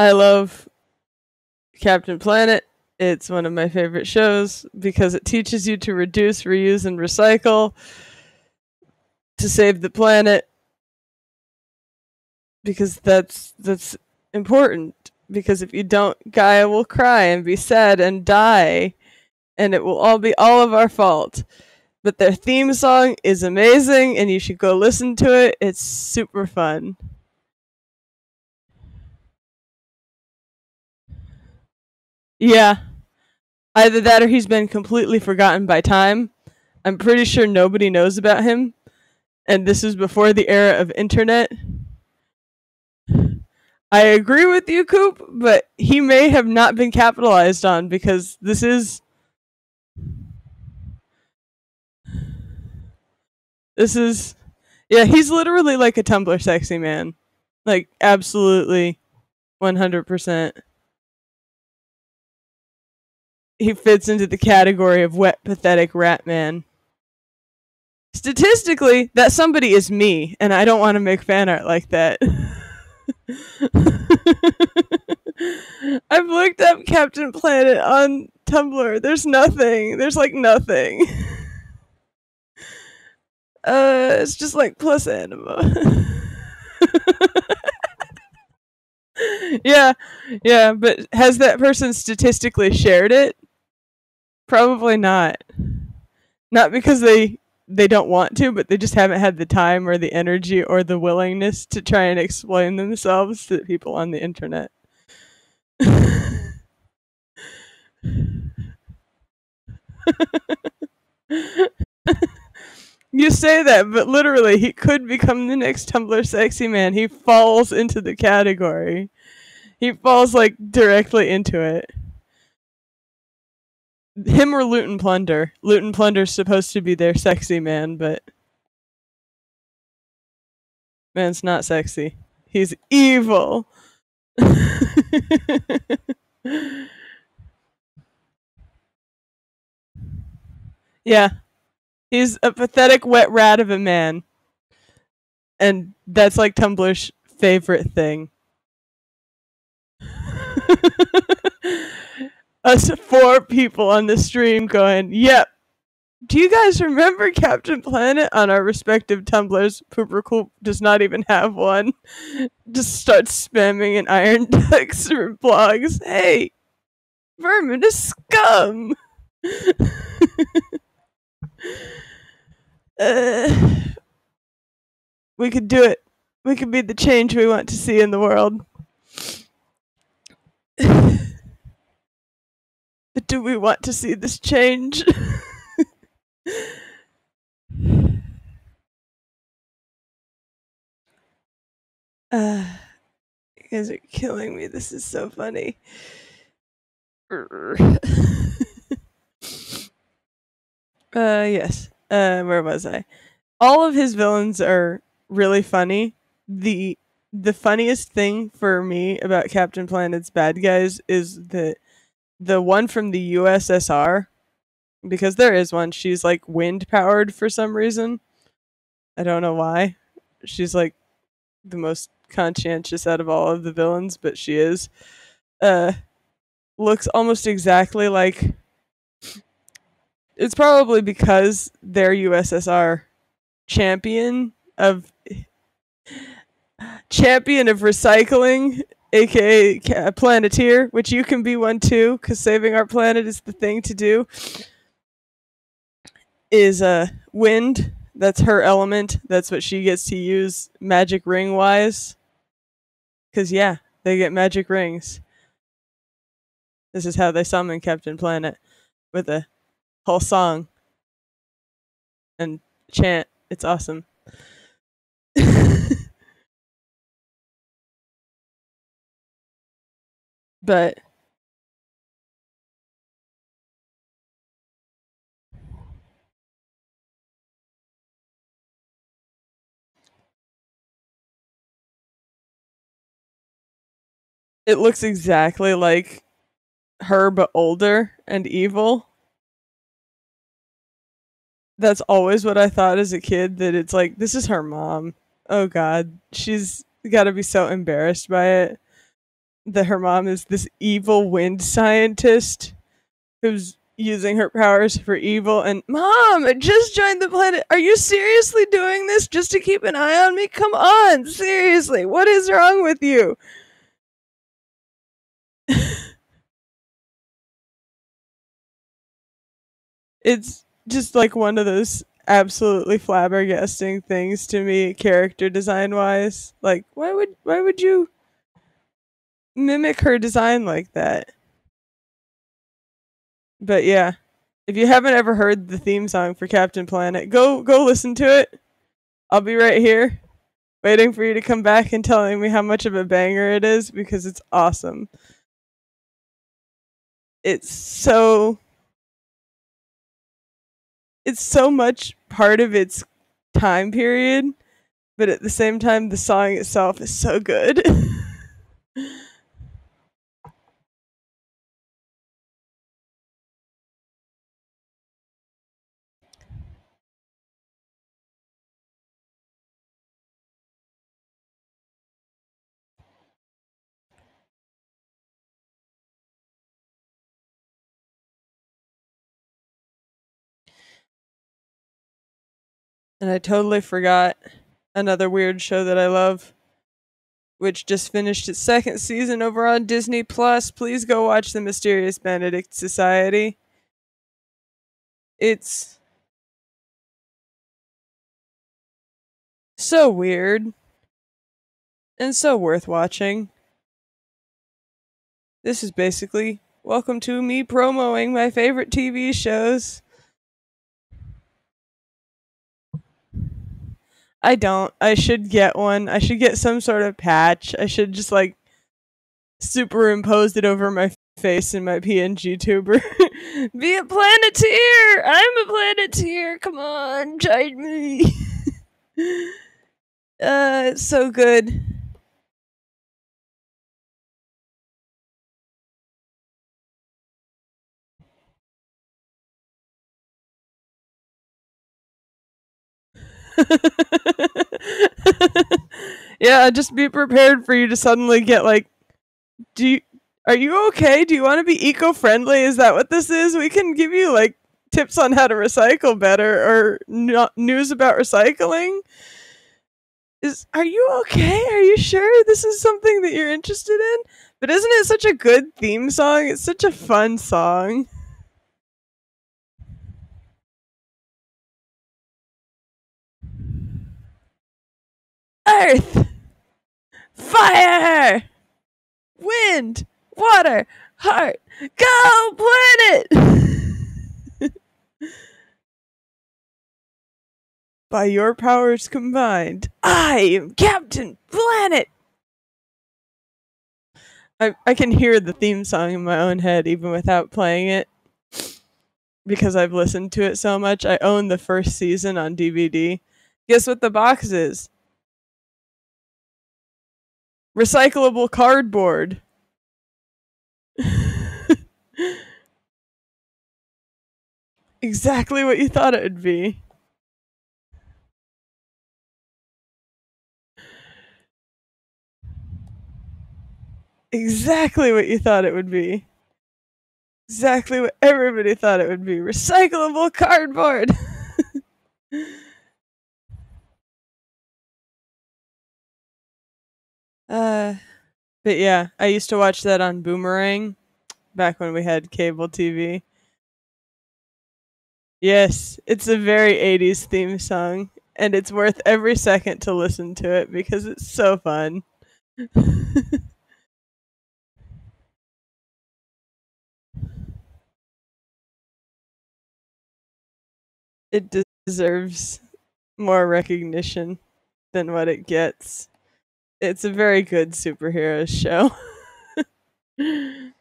I love Captain Planet. It's one of my favorite shows because it teaches you to reduce, reuse, and recycle to save the planet. Because that's that's important. Because if you don't, Gaia will cry and be sad and die, and it will all be all of our fault. But their theme song is amazing, and you should go listen to it. It's super fun. Yeah. Either that or he's been completely forgotten by time. I'm pretty sure nobody knows about him. And this is before the era of internet. I agree with you, Coop, but he may have not been capitalized on because this is. This is. Yeah, he's literally like a Tumblr sexy man. Like, absolutely 100% he fits into the category of wet, pathetic rat man. Statistically, that somebody is me, and I don't want to make fan art like that. I've looked up Captain Planet on Tumblr. There's nothing. There's like nothing. Uh, it's just like plus anima. yeah, yeah, but has that person statistically shared it? Probably not. Not because they they don't want to, but they just haven't had the time or the energy or the willingness to try and explain themselves to people on the internet. you say that, but literally, he could become the next Tumblr sexy man. He falls into the category. He falls like directly into it. Him or and Plunder. And Plunder's supposed to be their sexy man, but man's not sexy. He's evil. yeah. He's a pathetic wet rat of a man. And that's like Tumblr's favorite thing. Us four people on the stream going, yep. Do you guys remember Captain Planet on our respective Tumblrs? Pooper Cool does not even have one. Just starts spamming in Iron Ducks blogs. Hey, Verminous Skumm. uh, we could do it. We could be the change we want to see in the world. But do we want to see this change? uh, you guys are killing me. This is so funny. uh, yes. Uh, where was I? All of his villains are really funny. The the funniest thing for me about Captain Planet's bad guys is that the one from the USSR, because there is one, she's like wind powered for some reason. I don't know why. She's like the most conscientious out of all of the villains, but she is. Uh, looks almost exactly like. It's probably because their USSR champion of champion of recycling, aka Planeteer, which you can be one too, because saving our planet is the thing to do. Is a uh, wind. That's her element. That's what she gets to use magic ring wise. Because, yeah, they get magic rings. This is how they summon Captain Planet with a whole song and chant. It's awesome. but it looks exactly like her but older and evil. That's always what I thought as a kid that it's like this is her mom. Oh god, she's got to be so embarrassed by it that her mom is this evil wind scientist who's using her powers for evil. And mom just joined the planet. Are you seriously doing this just to keep an eye on me? Come on seriously. What is wrong with you? It's just like one of those absolutely flabbergasting things to me character design wise like why would why would you mimic her design like that. But yeah, if you haven't ever heard the theme song for Captain Planet, go go listen to it. I'll be right here waiting for you to come back and telling me how much of a banger it is because it's awesome. It's so it's so much part of its time period, but at the same time the song itself is so good. And I totally forgot another weird show that I love, which just finished its second season over on Disney Plus. Please go watch The Mysterious Benedict Society. It's so weird and so worth watching. This is basically welcome to me promoting my favorite TV shows. I don't. I should get one. I should get some sort of patch. I should just like superimpose it over my face in my PNG tuber. Be a planeteer! I'm a planeteer! Come on, join me! uh, it's so good. yeah, just be prepared for you to suddenly get like, do you, are you okay? Do you want to be eco-friendly? Is that what this is? We can give you like tips on how to recycle better or no- news about recycling. Is are you okay? Are you sure this is something that you're interested in? But isn't it such a good theme song? It's such a fun song. Earth, fire, wind, water, heart, go planet! By your powers combined, I am Captain Planet! I, I can hear the theme song in my own head even without playing it because I've listened to it so much. I own the first season on DVD. Guess what the box is? Recyclable cardboard. exactly what you thought it would be. Exactly what you thought it would be. Exactly what everybody thought it would be. Recyclable cardboard. uh but yeah, I used to watch that on Boomerang back when we had cable TV. Yes, it's a very 80s theme song, and it's worth every second to listen to it because it's so fun. it deserves more recognition than what it gets. It's a very good superhero show.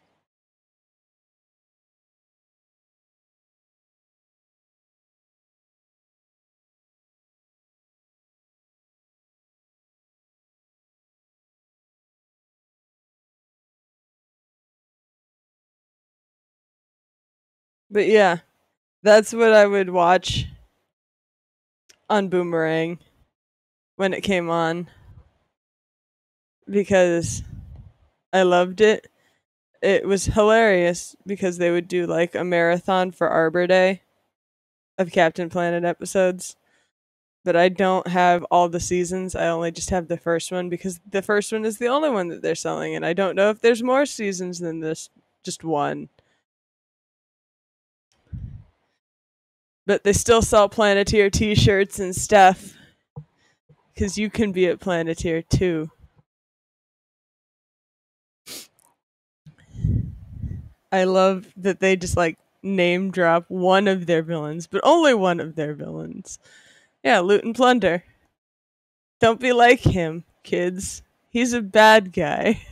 but yeah, that's what I would watch on Boomerang when it came on because I loved it. It was hilarious because they would do like a marathon for Arbor Day of Captain Planet episodes. But I don't have all the seasons. I only just have the first one because the first one is the only one that they're selling and I don't know if there's more seasons than this just one. But they still sell Planeteer t-shirts and stuff cuz you can be at Planeteer too. I love that they just like name drop one of their villains, but only one of their villains. Yeah, Looten Plunder. Don't be like him, kids. He's a bad guy.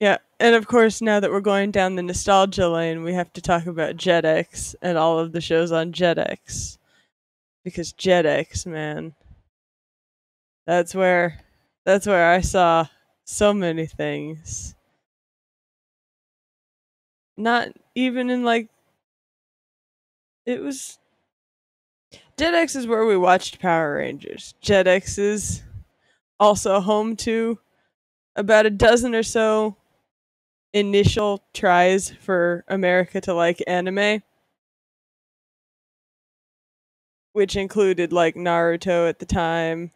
Yeah, and of course, now that we're going down the nostalgia lane, we have to talk about Jetix and all of the shows on Jetix. Because Jetix, man. That's where that's where I saw so many things. Not even in like it was Jetix is where we watched Power Rangers. Jetix is also home to about a dozen or so initial tries for America to like anime, which included like Naruto at the time.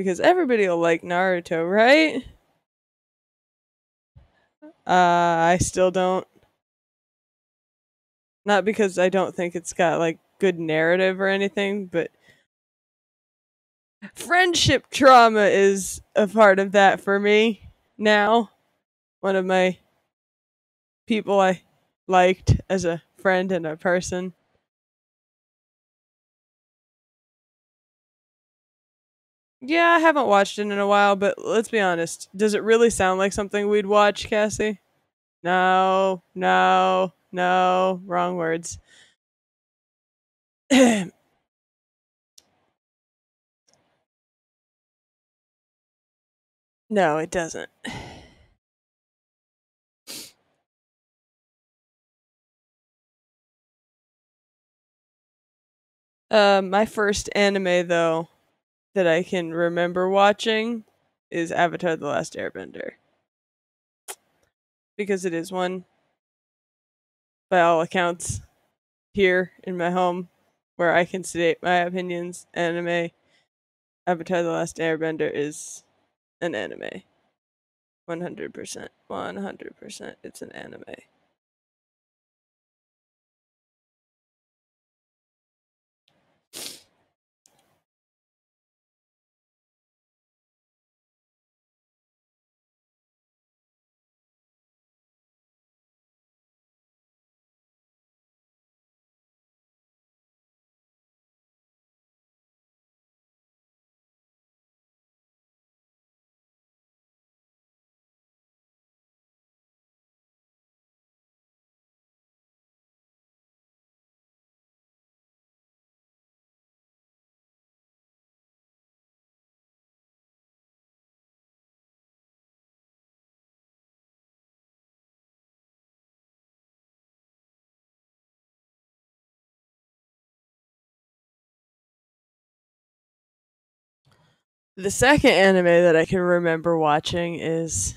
Because everybody will like Naruto, right? Uh, I still don't. Not because I don't think it's got like good narrative or anything, but friendship trauma is a part of that for me now. One of my people I liked as a friend and a person. Yeah, I haven't watched it in a while, but let's be honest. Does it really sound like something we'd watch, Cassie? No, no, no, wrong words. no, it doesn't. Uh, my first anime, though, that I can remember watching is Avatar The Last Airbender. Because it is one, by all accounts, here in my home where I can state my opinions. Anime Avatar The Last Airbender is an anime. 100%. 100%. It's an anime. The second anime that I can remember watching is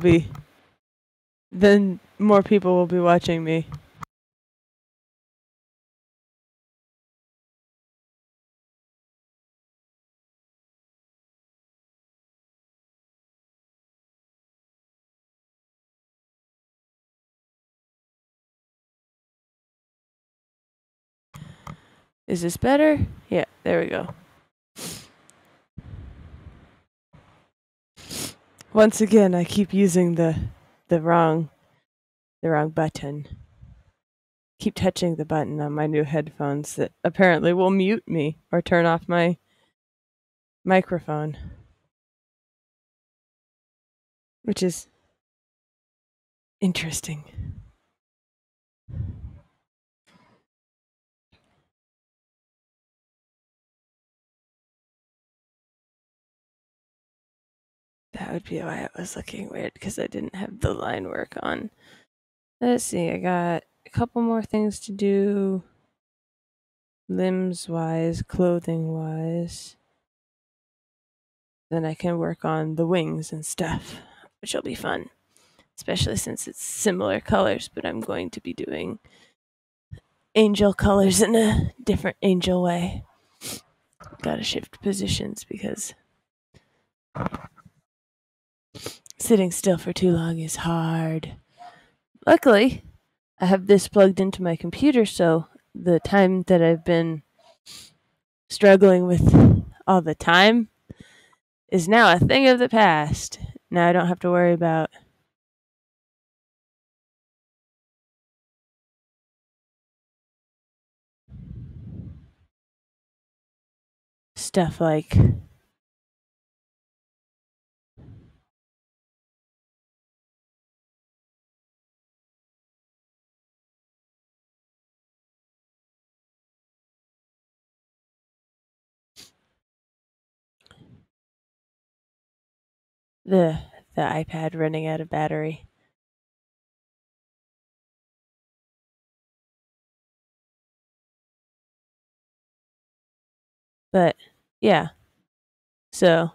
be then more people will be watching me. Is this better? Yeah, there we go. Once again, I keep using the the wrong the wrong button. Keep touching the button on my new headphones that apparently will mute me or turn off my microphone. Which is interesting. That would be why it was looking weird because I didn't have the line work on. Let's see, I got a couple more things to do limbs wise, clothing wise. Then I can work on the wings and stuff, which will be fun. Especially since it's similar colors, but I'm going to be doing angel colors in a different angel way. Gotta shift positions because sitting still for too long is hard. Luckily, I have this plugged into my computer, so the time that I've been struggling with all the time is now a thing of the past. Now I don't have to worry about stuff like the the iPad running out of battery. But yeah. So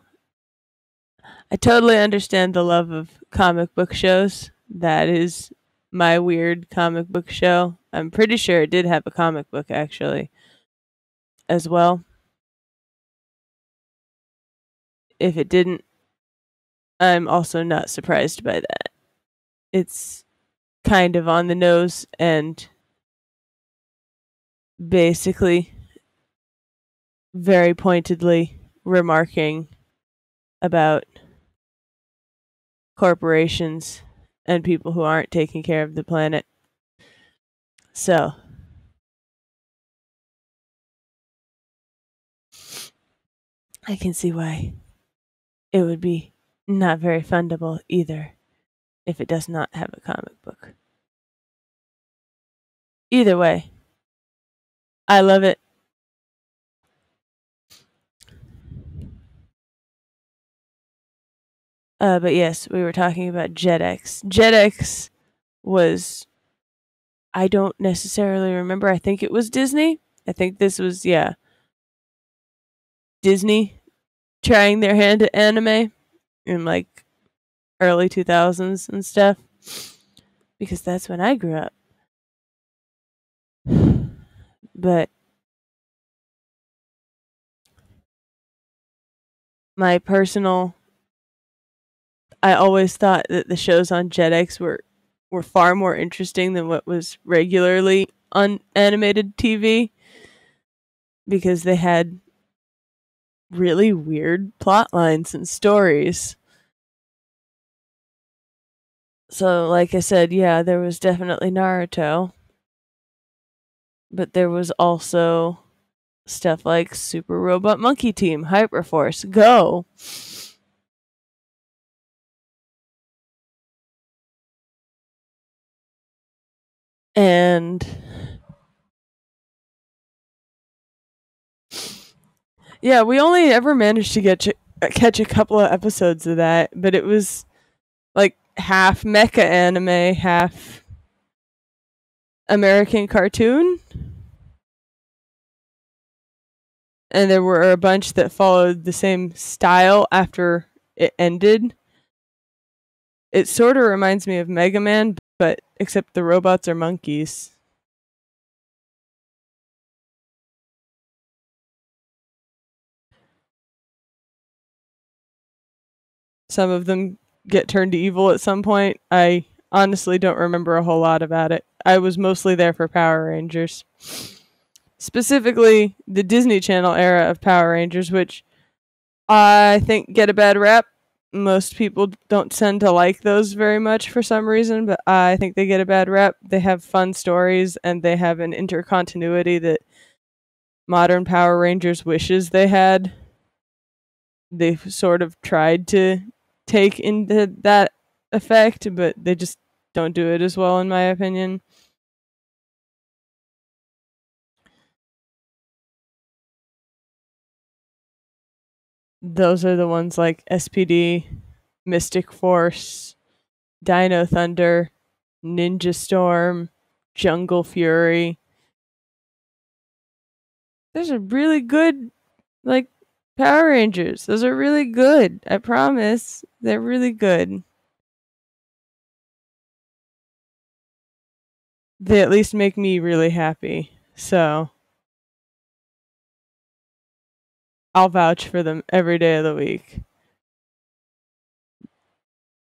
I totally understand the love of comic book shows. That is my weird comic book show. I'm pretty sure it did have a comic book actually as well. If it didn't, I'm also not surprised by that. It's kind of on the nose and basically very pointedly remarking about corporations and people who aren't taking care of the planet. So, I can see why it would be not very fundable either if it does not have a comic book. Either way, I love it. Uh, but yes, we were talking about Jetix. Jetix was, I don't necessarily remember. I think it was Disney. I think this was, yeah, Disney trying their hand at anime in like early 2000s and stuff. Because that's when I grew up. But my personal I always thought that the shows on Jetix were were far more interesting than what was regularly on animated TV because they had really weird plot lines and stories. So, like I said, yeah, there was definitely Naruto. But there was also stuff like Super Robot Monkey Team, Hyperforce, Go. and yeah, we only ever managed to get ch- uh, catch a couple of episodes of that, but it was half mecha anime, half American cartoon. And there were a bunch that followed the same style after it ended. It sort of reminds me of Mega Man, but except the robots are monkeys. Some of them get turned to evil at some point. I honestly don't remember a whole lot about it. I was mostly there for Power Rangers. Specifically, the Disney Channel era of Power Rangers, which I think get a bad rap most people don't tend to like those very much for some reason, but I think they get a bad rep. They have fun stories and they have an intercontinuity that modern Power Rangers wishes they had. They've sort of tried to take into that effect, but they just don't do it as well, in my opinion. those are the ones like SPD, Mystic Force, Dino Thunder, Ninja Storm, Jungle Fury. There's a really good, like Power Rangers. Those are really good. I promise. They're really good. They at least make me really happy. So. I'll vouch for them every day of the week.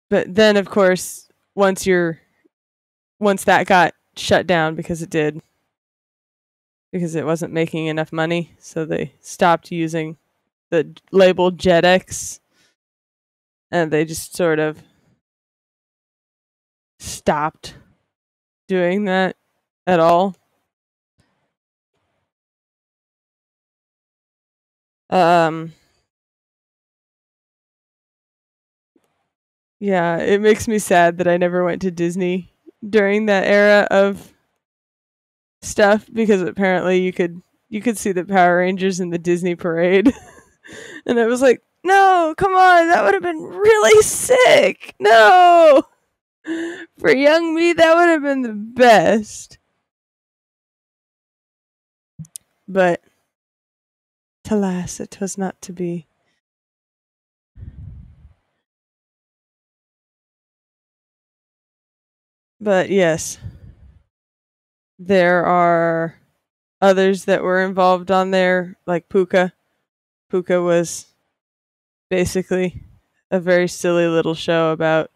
But then of course, once you're once that got shut down because it did because it wasn't making enough money, so they stopped using the label Jetix and they just sort of stopped doing that at all. Um Yeah, it makes me sad that I never went to Disney during that era of stuff because apparently you could you could see the Power Rangers in the Disney parade. and I was like, "No, come on, that would have been really sick." No. For young me, that would have been the best. But Alas, it was not to be. But yes, there are others that were involved on there, like Pucca. Pucca was basically a very silly little show about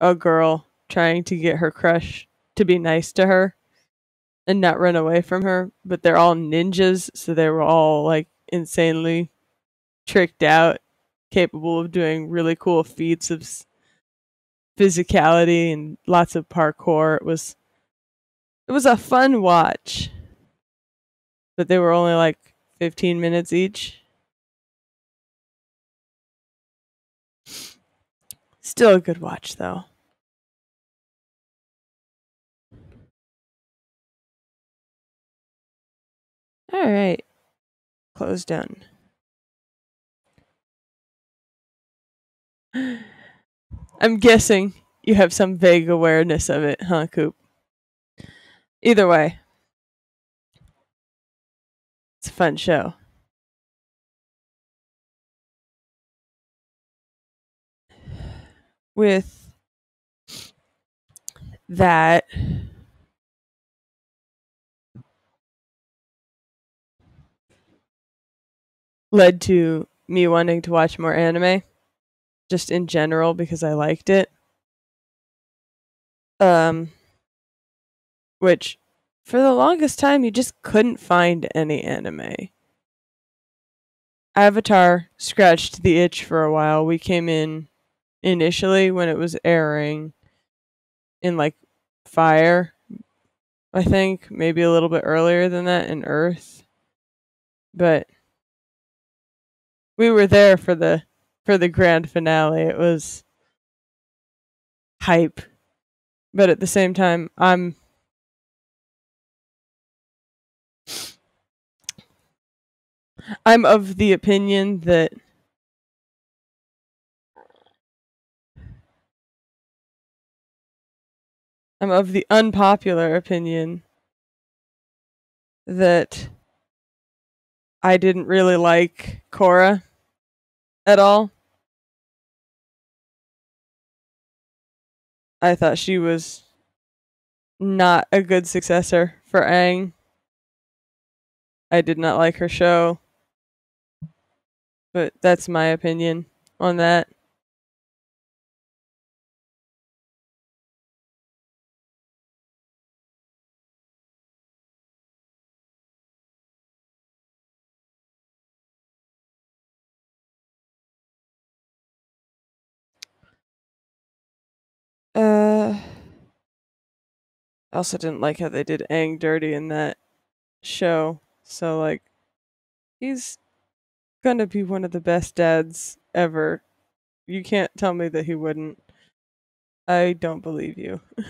a girl trying to get her crush to be nice to her and not run away from her, but they're all ninjas, so they were all like insanely tricked out, capable of doing really cool feats of physicality and lots of parkour. It was it was a fun watch. But they were only like 15 minutes each. Still a good watch though. All right. Close done. I'm guessing you have some vague awareness of it, huh, Coop? Either way, it's a fun show. With that, led to me wanting to watch more anime just in general because I liked it. Um which for the longest time you just couldn't find any anime. Avatar scratched the itch for a while. We came in initially when it was airing in like Fire, I think, maybe a little bit earlier than that in Earth. But we were there for the for the grand finale. It was hype. But at the same time, I'm I'm of the opinion that I'm of the unpopular opinion that I didn't really like Korra at all. I thought she was not a good successor for Aang. I did not like her show. But that's my opinion on that. I also didn't like how they did Aang dirty in that show. So like, he's gonna be one of the best dads ever. You can't tell me that he wouldn't. I don't believe you.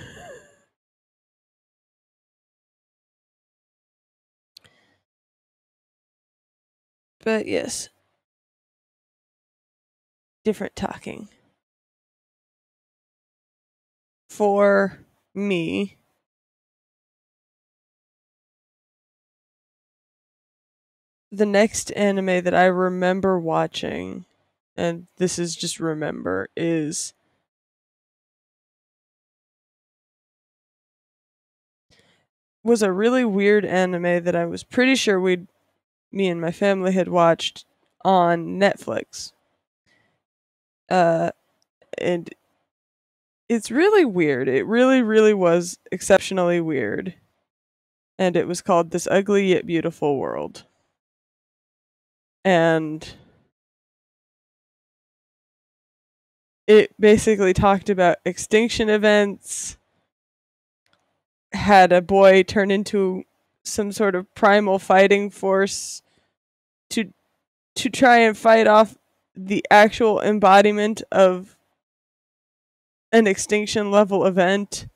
but yes, different talking for me. The next anime that I remember watching, and this is just remember, is was a really weird anime that I was pretty sure we'd me and my family had watched on Netflix. Uh and it's really weird. It really, really was exceptionally weird. And it was called This Ugly Yet Beautiful World. And it basically talked about extinction events, had a boy turn into some sort of primal fighting force to to try and fight off the actual embodiment of an extinction level event.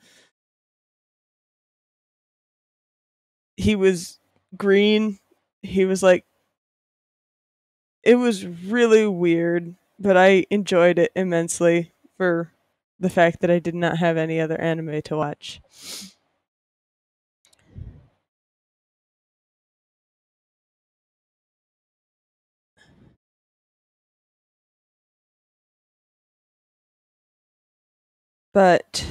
He was green. He was like it was really weird, but I enjoyed it immensely for the fact that I did not have any other anime to watch. But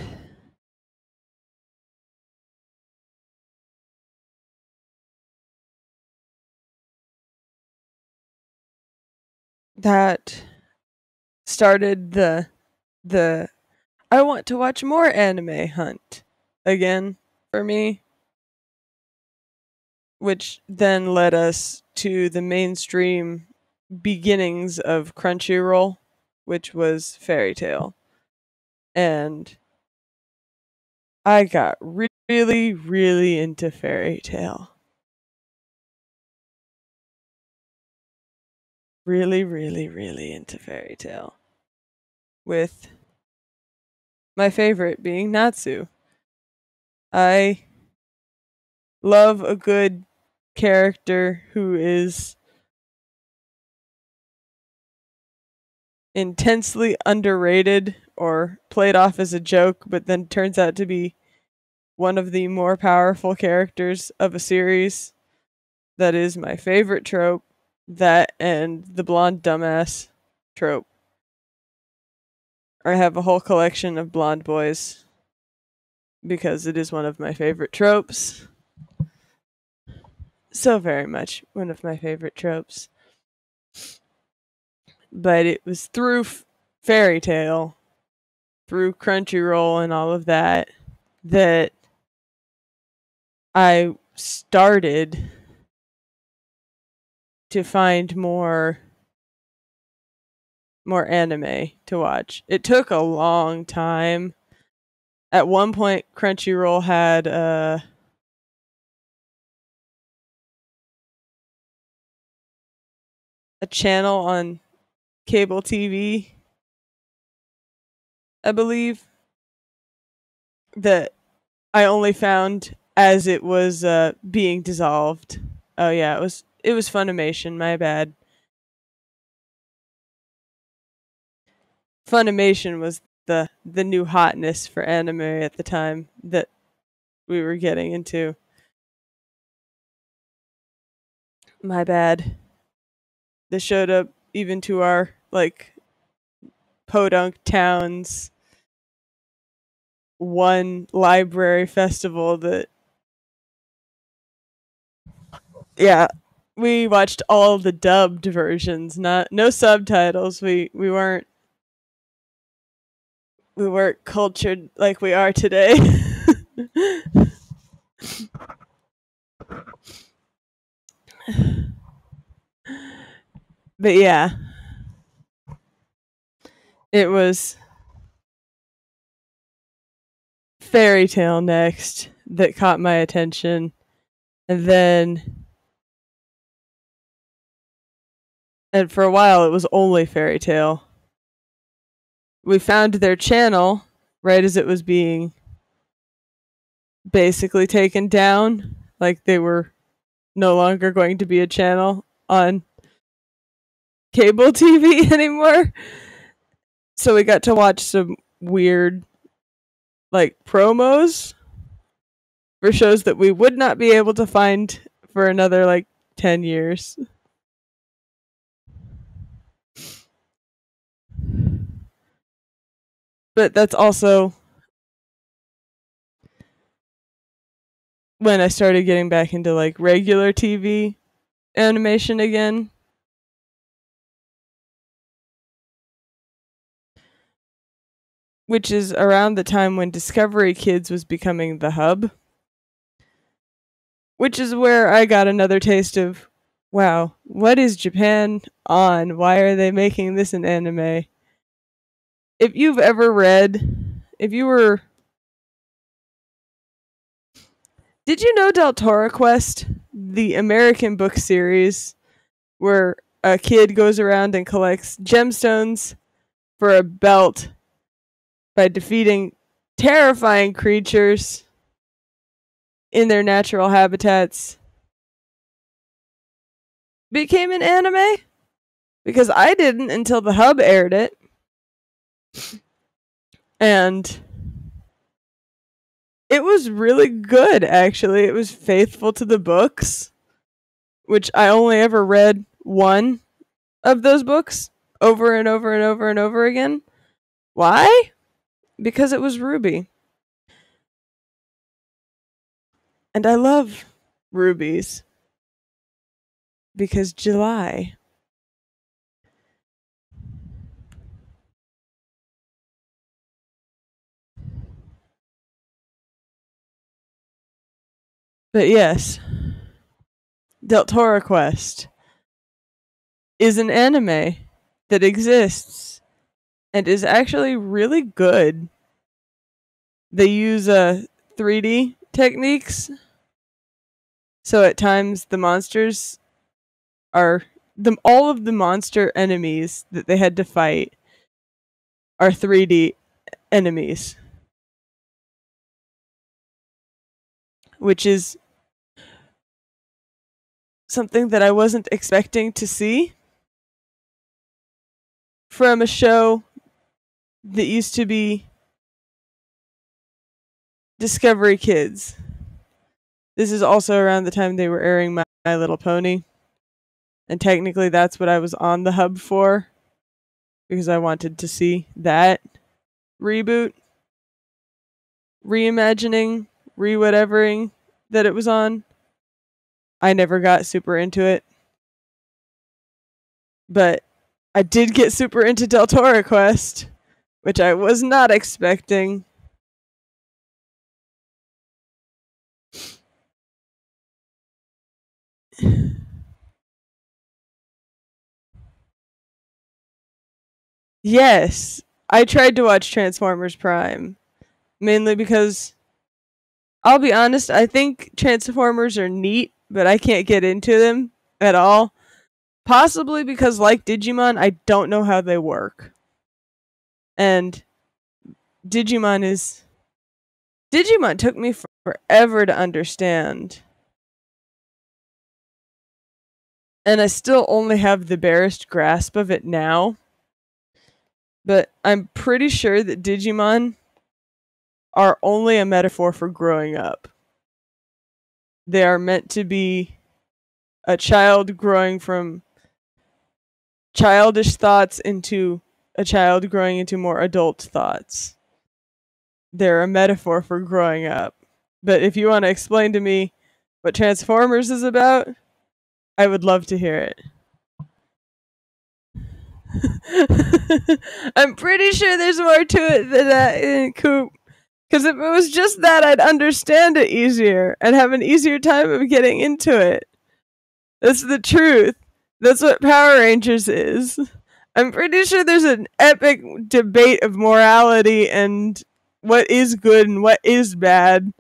that started the the I want to watch more anime hunt again for me which then led us to the mainstream beginnings of Crunchyroll which was Fairy Tail. And I got really really into Fairy Tail really, really, really into Fairy Tail. With my favorite being Natsu. I love a good character who is intensely underrated or played off as a joke, but then turns out to be one of the more powerful characters of a series. That is my favorite trope that and the blonde dumbass trope. I have a whole collection of blonde boys because it is one of my favorite tropes. So very much one of my favorite tropes. But it was through Fairy Tail, through Crunchyroll and all of that, that I started to find more more anime to watch. It took a long time. At one point Crunchyroll had uh a channel on cable TV I believe that I only found as it was uh, being dissolved. Oh yeah, it was it was Funimation, my bad. Funimation was the the new hotness for anime at the time that we were getting into. My bad. This showed up even to our like podunk towns one library festival that yeah we watched all the dubbed versions, not no subtitles. We we weren't we weren't cultured like we are today. but yeah. It was Fairy Tail next that caught my attention. And then and for a while it was only Fairy Tail. We found their channel right as it was being basically taken down, like they were no longer going to be a channel on cable TV anymore. So we got to watch some weird like promos for shows that we would not be able to find for another like 10 years. But that's also when I started getting back into like regular TV animation again. Which is around the time when Discovery Kids was becoming the hub. Which is where I got another taste of wow, what is Japan on? Why are they making this an anime? If you've ever read, if you were, did you know Deltora Quest, the American book series, where a kid goes around and collects gemstones for a belt by defeating terrifying creatures in their natural habitats? Became an anime? Because I didn't until the hub aired it and it was really good actually it was faithful to the books which i only ever read one of those books over and over and over and over again why because it was ruby. And I love rubies because July. But yes, Deltora Quest is an anime that exists and is actually really good. They use uh, 3D techniques. So at times the monsters are the all of the monster enemies that they had to fight are 3D enemies. Which is something that I wasn't expecting to see from a show that used to be Discovery Kids. This is also around the time they were airing My, My Little Pony. And technically, that's what I was on the hub for because I wanted to see that reboot, reimagining, re whatevering that it was on. I never got super into it. But I did get super into Deltora Quest, which I was not expecting. Yes, I tried to watch Transformers Prime mainly because I'll be honest, I think Transformers are neat, but I can't get into them at all. Possibly because like Digimon, I don't know how they work. And Digimon is Digimon took me forever to understand. And I still only have the barest grasp of it now but I'm pretty sure that Digimon are only a metaphor for growing up. They are meant to be a child growing from childish thoughts into a child growing into more adult thoughts. They're a metaphor for growing up. But if you want to explain to me what Transformers is about, I would love to hear it. I'm pretty sure there's more to it than that eh, Coop. Because if it was just that, I'd understand it easier and have an easier time of getting into it. That's the truth. That's what Power Rangers is. I'm pretty sure there's an epic debate of morality and what is good and what is bad.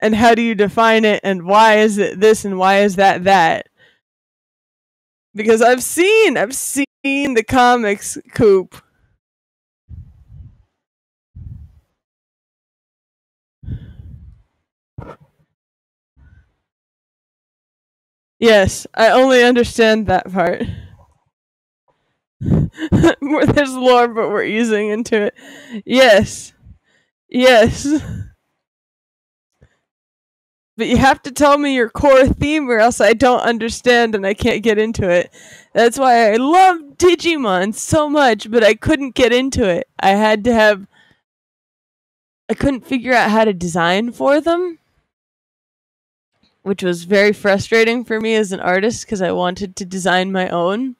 And how do you define it and why is it this and why is that that? because I've seen I've seen the comics coop. Yes, I only understand that part. There's lore, but we're easing into it. Yes. Yes. but you have to tell me your core theme or else I don't understand and I can't get into it. That's why I love Digimon so much, but I couldn't get into it. I had to have I couldn't figure out how to design for them, which was very frustrating for me as an artist because I wanted to design my own.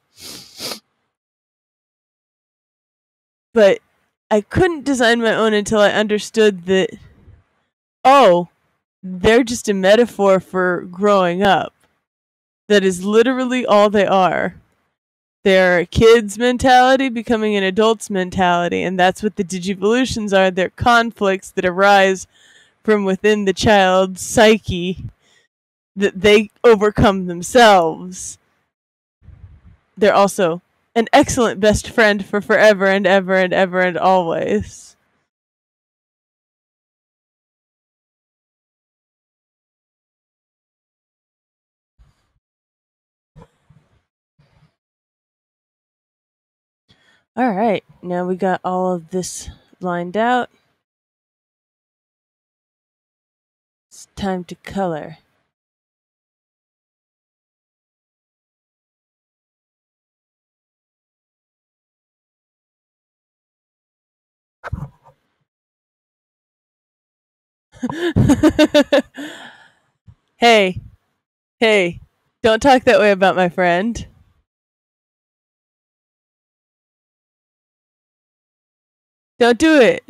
But I couldn't design my own until I understood that oh, they're just a metaphor for growing up. That is literally all they are. They're a kid's mentality becoming an adult's mentality, and that's what the digivolutions are. They're conflicts that arise from within the child's psyche that they overcome themselves. They're also an excellent best friend for forever and ever and ever and always. All right, now we got all of this lined out. It's time to color. hey, hey, don't talk that way about my friend. Don't do it.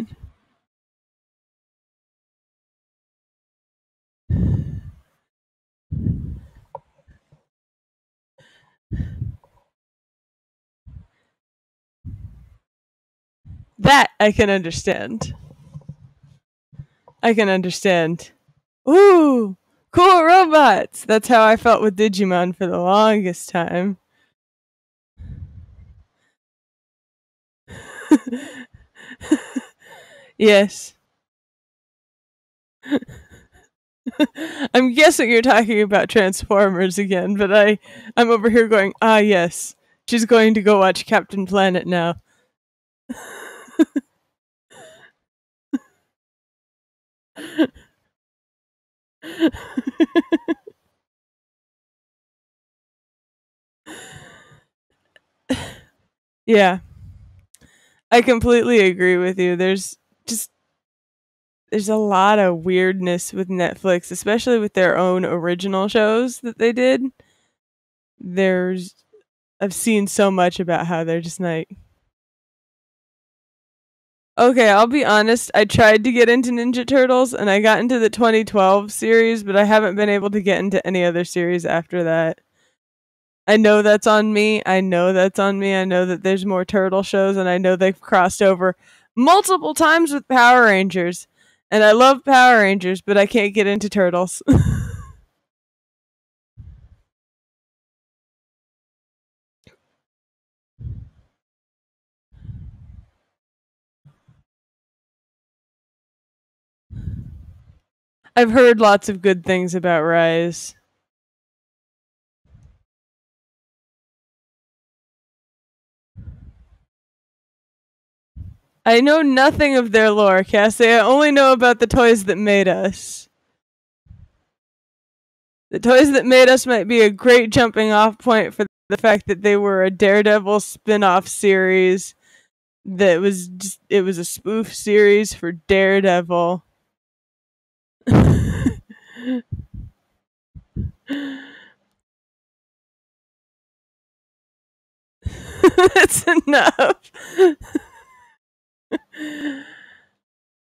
That I can understand. I can understand. Ooh, cool robots. That's how I felt with Digimon for the longest time. yes. I'm guessing you're talking about Transformers again, but I I'm over here going, "Ah, yes. She's going to go watch Captain Planet now." yeah. I completely agree with you. There's just there's a lot of weirdness with Netflix, especially with their own original shows that they did. There's I've seen so much about how they're just like Okay, I'll be honest. I tried to get into Ninja Turtles and I got into the 2012 series, but I haven't been able to get into any other series after that. I know that's on me. I know that's on me. I know that there's more turtle shows and I know they've crossed over multiple times with Power Rangers. And I love Power Rangers, but I can't get into turtles. I've heard lots of good things about Rise. I know nothing of their lore, Cassie. I only know about the toys that made us. The toys that made us might be a great jumping off point for the fact that they were a Daredevil spin-off series that was just it was a spoof series for Daredevil. That's enough.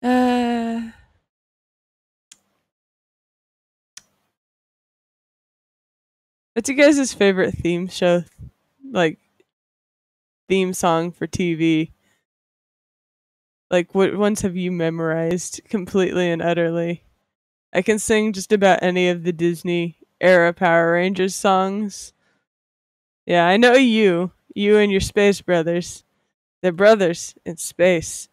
uh, what's your guys' favorite theme show? Like theme song for TV? Like what ones have you memorized completely and utterly? I can sing just about any of the Disney era Power Rangers songs. Yeah, I know you. You and your space brothers. They're brothers in space.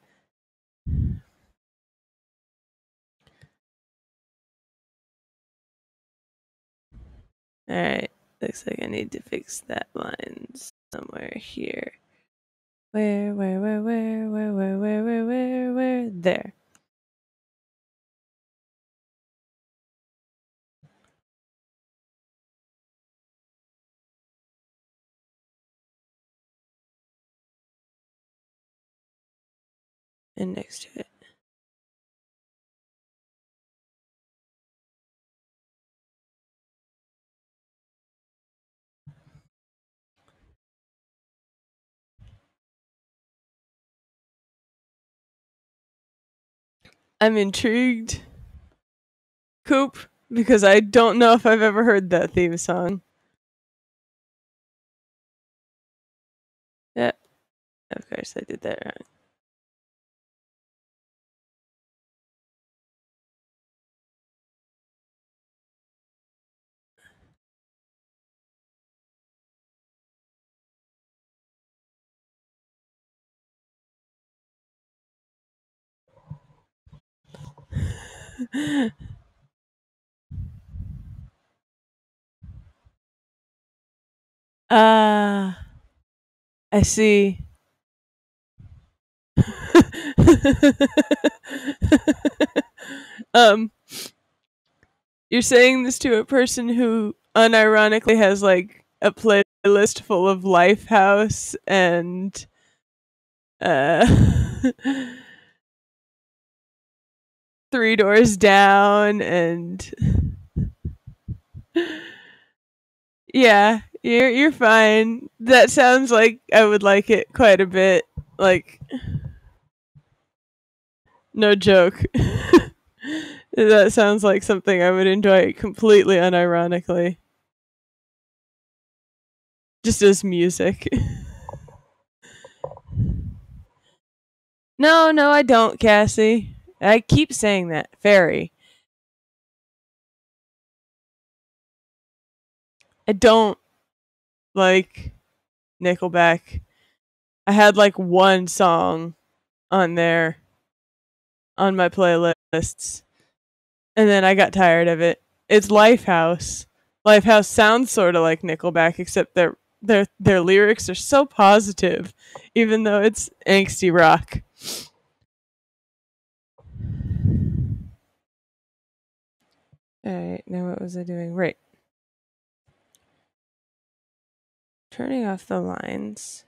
Alright, looks like I need to fix that line somewhere here. Where, where, where, where, where, where, where, where, where, where? There. And next to it. I'm intrigued, Coop, because I don't know if I've ever heard that theme song. Yeah, of course I did that wrong. Ah, uh, I see. um, you're saying this to a person who unironically has like a playlist full of Lifehouse and uh Three Doors Down and Yeah, you're you're fine. That sounds like I would like it quite a bit. Like no joke. that sounds like something I would enjoy completely unironically. Just as music. no, no, I don't, Cassie. I keep saying that. Fairy. I don't like Nickelback. I had like one song on there on my playlists and then I got tired of it. It's Lifehouse. Lifehouse sounds sort of like Nickelback except their their their lyrics are so positive even though it's angsty rock. All right, now what was I doing? Right. turning off the lines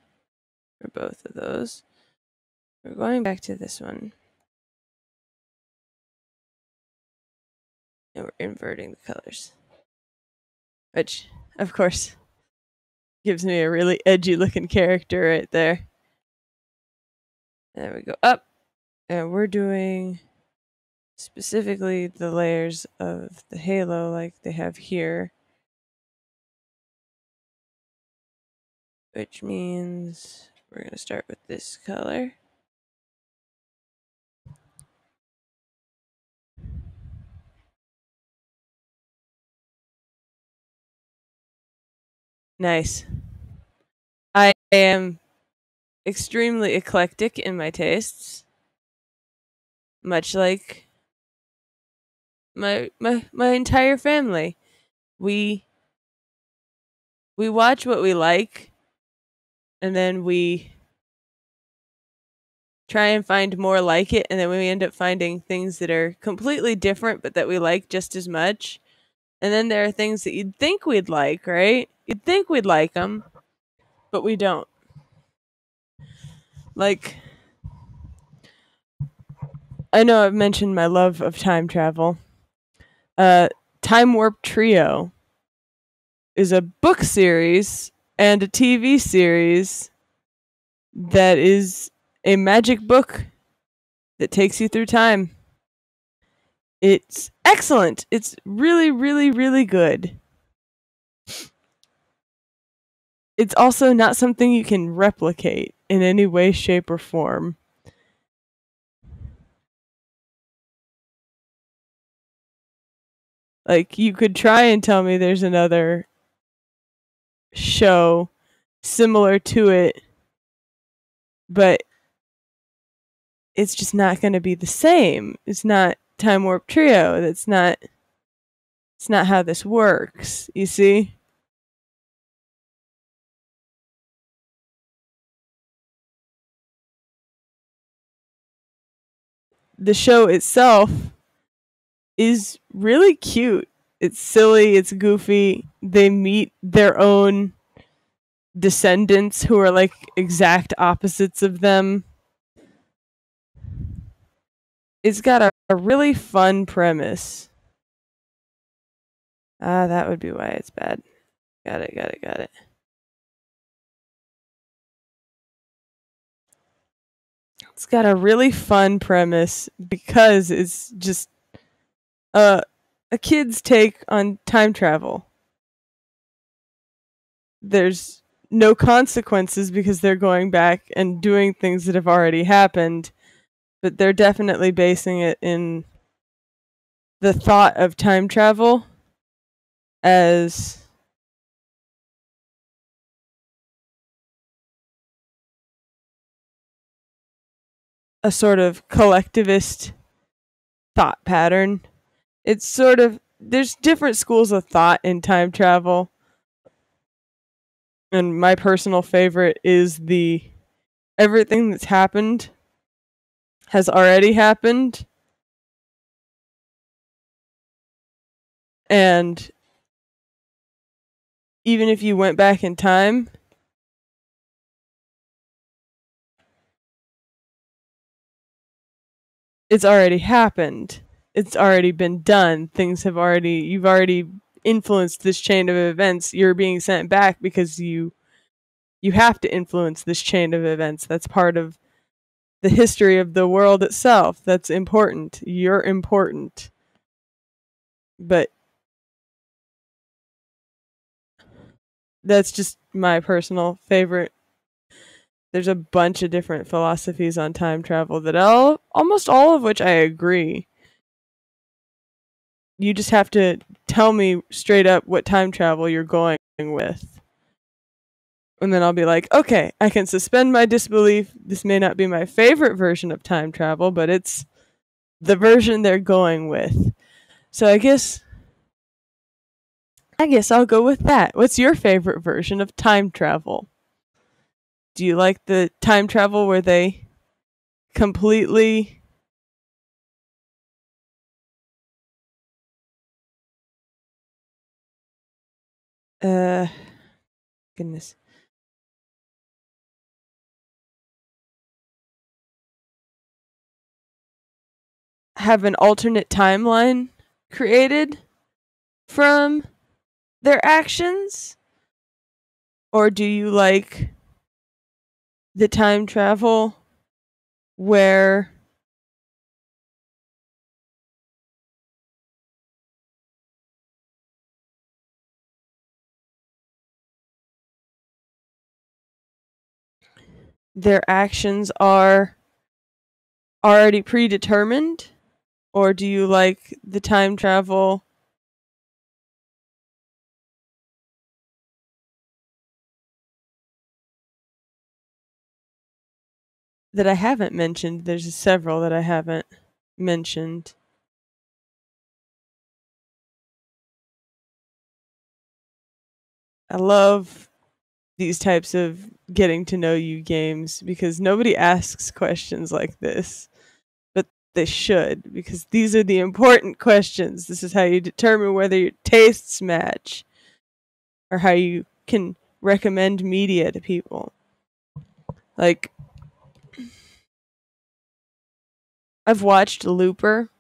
for both of those. We're going back to this one. And we're inverting the colors. Which, of course, gives me a really edgy looking character right there. There we go up. And we're doing specifically the layers of the halo like they have here. which means we're going to start with this color. Nice. I am extremely eclectic in my tastes, much like my my my entire family. We we watch what we like and then we try and find more like it and then we end up finding things that are completely different but that we like just as much. And then there are things that you'd think we'd like right? You'd think we'd like them but we don't. Like i know i've mentioned my love of time travel uh time warp trio is a book series and a TV series that is a magic book that takes you through time. It's excellent. It's really, really, really good. It's also not something you can replicate in any way, shape, or form. Like, you could try and tell me there's another show similar to it, but it's just not going to be the same. It's not Time Warp Trio. That's not. It's not how this works. You see. The show itself is really cute it's silly, it's goofy. They meet their own descendants who are like exact opposites of them. It's got a, a really fun premise. Ah, that would be why it's bad. Got it, got it, got it. It's got a really fun premise because it's just uh a kid's take on time travel. There's no consequences because they're going back and doing things that have already happened, but they're definitely basing it in the thought of time travel as a sort of collectivist thought pattern it's sort of there's different schools of thought in time travel. And my personal favorite is the everything that's happened has already happened. And even if you went back in time, it's already happened it's already been done. Things have already you've already influenced this chain of events. You're being sent back because you you have to influence this chain of events. That's part of the history of the world itself. That's important. You're important. But that's just my personal favorite. There's a bunch of different philosophies on time travel that all almost all of which I agree. You just have to tell me straight up what time travel you're going with. And then I'll be like, okay, I can suspend my disbelief. This may not be my favorite version of time travel, but it's the version they're going with. So I guess I guess I'll go with that. What's your favorite version of time travel? Do you like the time travel where they completely uh goodness have an alternate timeline created from their actions? Or do you like the time travel where their actions are already predetermined? Or do you like the time travel that I haven't mentioned? There's several that I haven't mentioned. I love these types of getting to know you games because nobody asks questions like this But they should because these are the important questions. This is how you determine whether your tastes match or how you can recommend media to people. Like I've watched Looper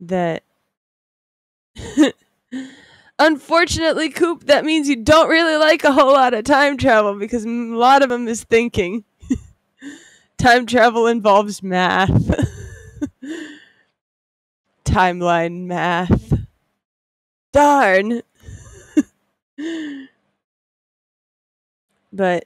that Unfortunately, Coop, that means you don't really like a whole lot of time travel because a lot of them is thinking time travel involves math. Timeline math. Darn. but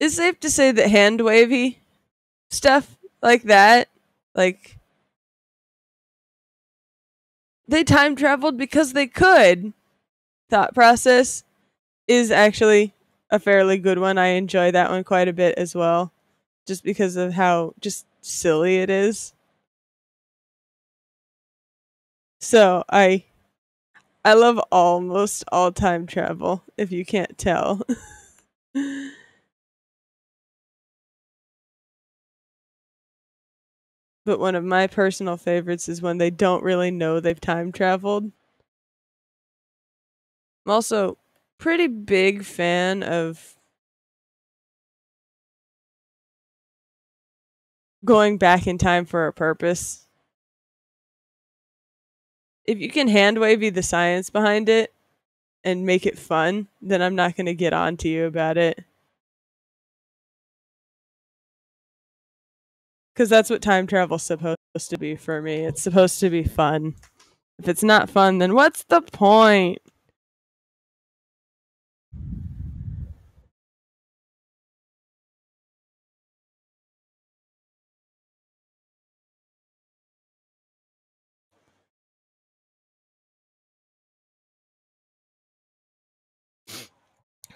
it's safe to say that hand wavy stuff like that. Like they time traveled because they could. Thought process is actually a fairly good one. I enjoy that one quite a bit as well, just because of how just silly it is. So I I love almost all time travel, if you can't tell. But one of my personal favorites is when they don't really know they've time traveled. I'm also pretty big fan of going back in time for a purpose. If you can hand wavy the science behind it and make it fun, then I'm not going to get on to you about it. because that's what time travel's supposed to be for me. It's supposed to be fun. If it's not fun, then what's the point?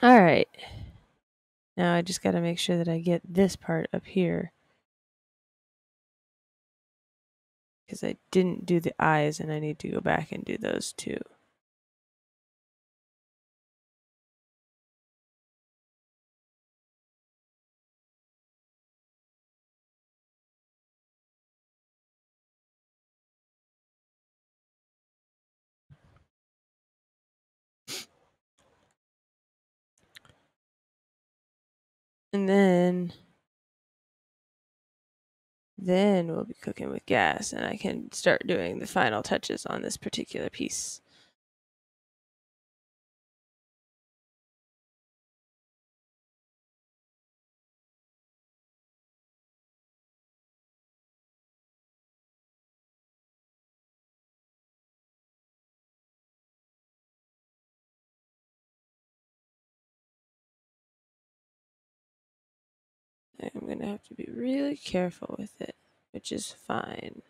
All right. Now I just got to make sure that I get this part up here. because I didn't do the eyes and I need to go back and do those too. And then then we'll be cooking with gas and I can start doing the final touches on this particular piece. I'm going to have to be really careful with it, which is fine.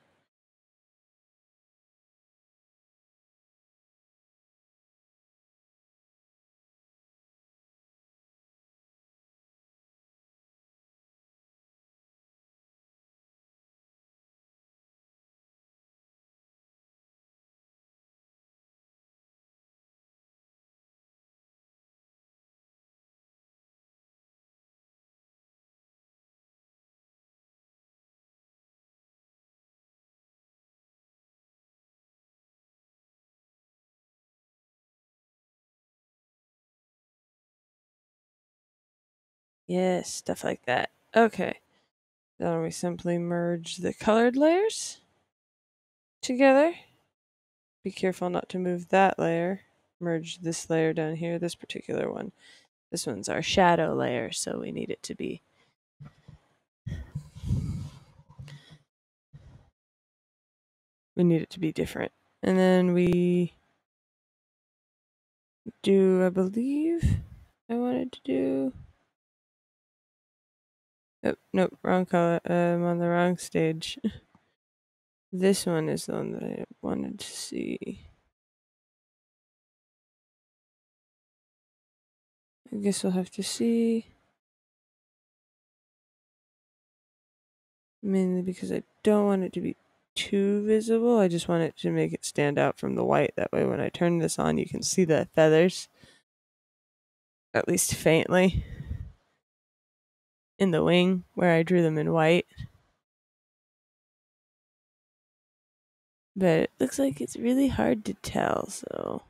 Yes, stuff like that. Okay. Then we simply merge the colored layers together. Be careful not to move that layer. Merge this layer down here, this particular one. This one's our shadow layer, so we need it to be we need it to be different. And then we do, I believe, I wanted to do. Oh, nope, wrong color. I'm on the wrong stage. this one is the one that I wanted to see. I guess we'll have to see. Mainly because I don't want it to be too visible. I just want it to make it stand out from the white. That way, when I turn this on, you can see the feathers, at least faintly, in the wing where I drew them in white. But it looks like it's really hard to tell, so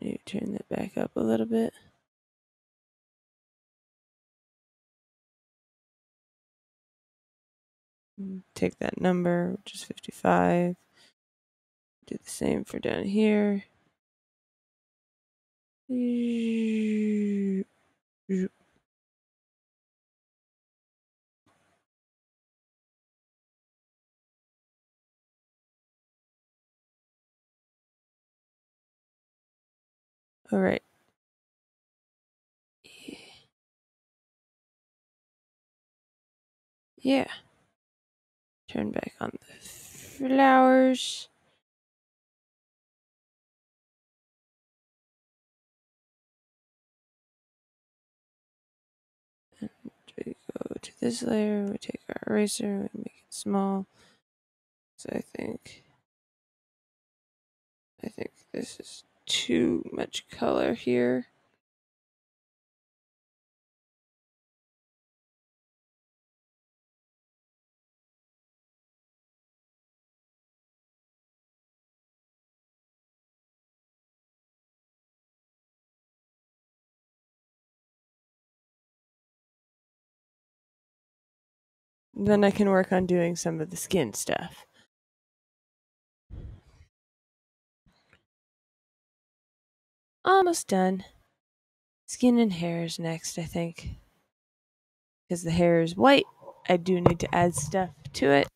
maybe turn that back up a little bit. Mm, take that number, which is 55. Do the same for down here. All right. Yeah. Turn back on the flowers. And we go to this layer, we take our eraser, we make it small. So I think, I think this is too much color here. Then I can work on doing some of the skin stuff. Almost done. Skin and hair is next, I think. Because the hair is white, I do need to add stuff to it.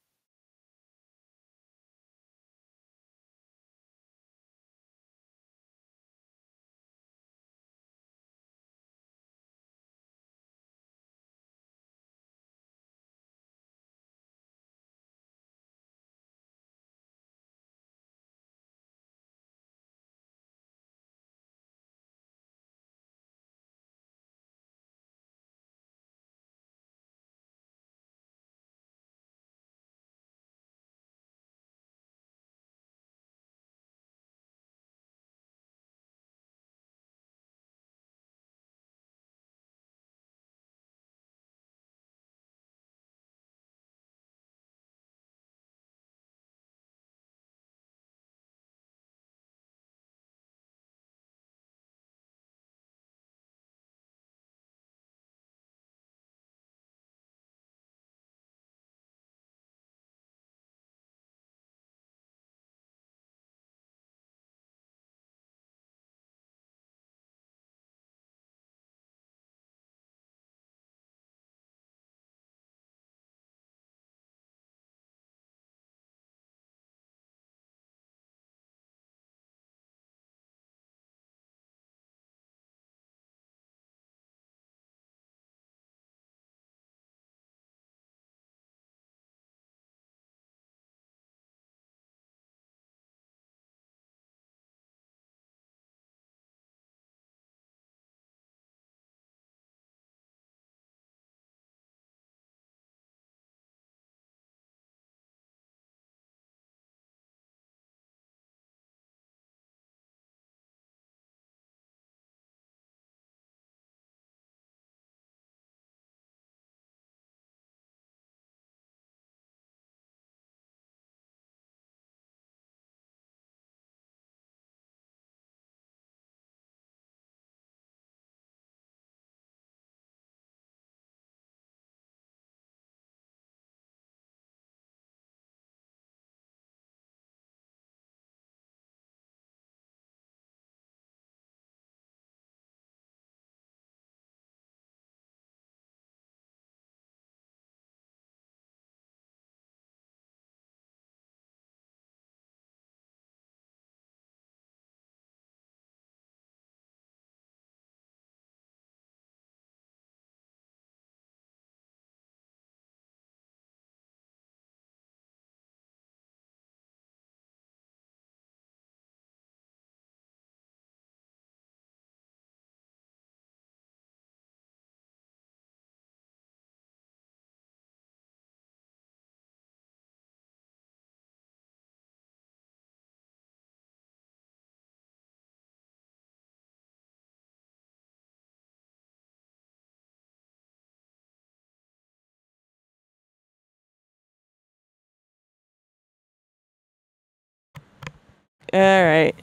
All right.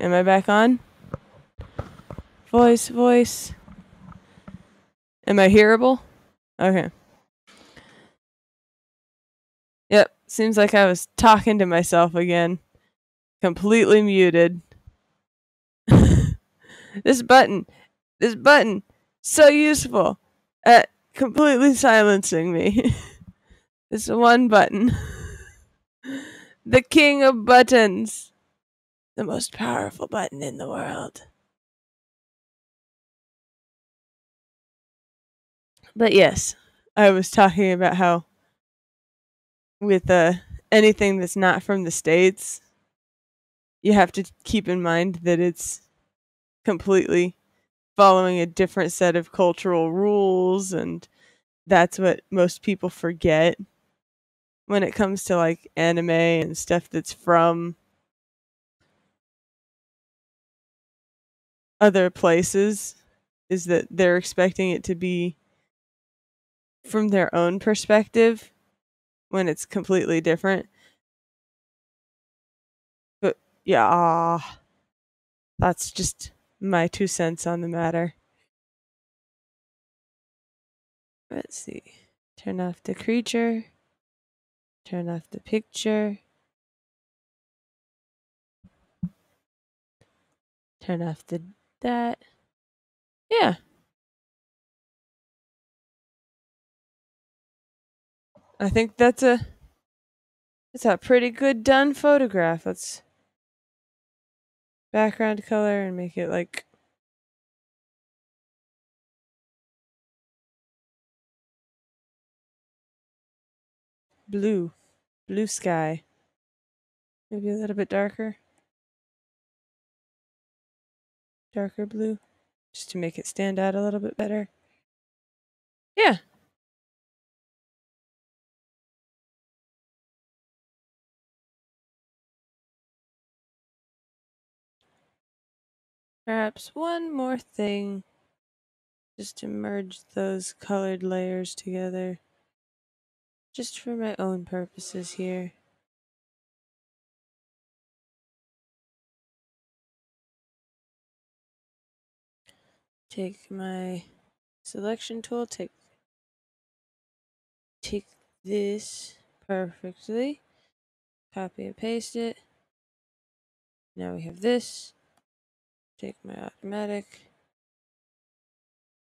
Am I back on? Voice, voice. Am I hearable? Okay. Yep. Seems like I was talking to myself again. Completely muted. this button. This button. So useful at completely silencing me. this one button. the king of buttons. The most powerful button in the world. But yes, I was talking about how with uh, anything that's not from the states, you have to keep in mind that it's completely following a different set of cultural rules and that's what most people forget when it comes to like anime and stuff that's from other places is that they're expecting it to be from their own perspective when it's completely different. But yeah, ah, that's just my two cents on the matter. Let's see. Turn off the creature. Turn off the picture. Turn off the that. Yeah. I think that's a that's a pretty good done photograph. Let's background color and make it like blue. Blue sky. Maybe a little bit darker. Darker blue. Just to make it stand out a little bit better. Yeah, Perhaps one more thing, just to merge those colored layers together, just for my own purposes here. Take my selection tool, take take this perfectly, copy and paste it. Now we have this take my automatic,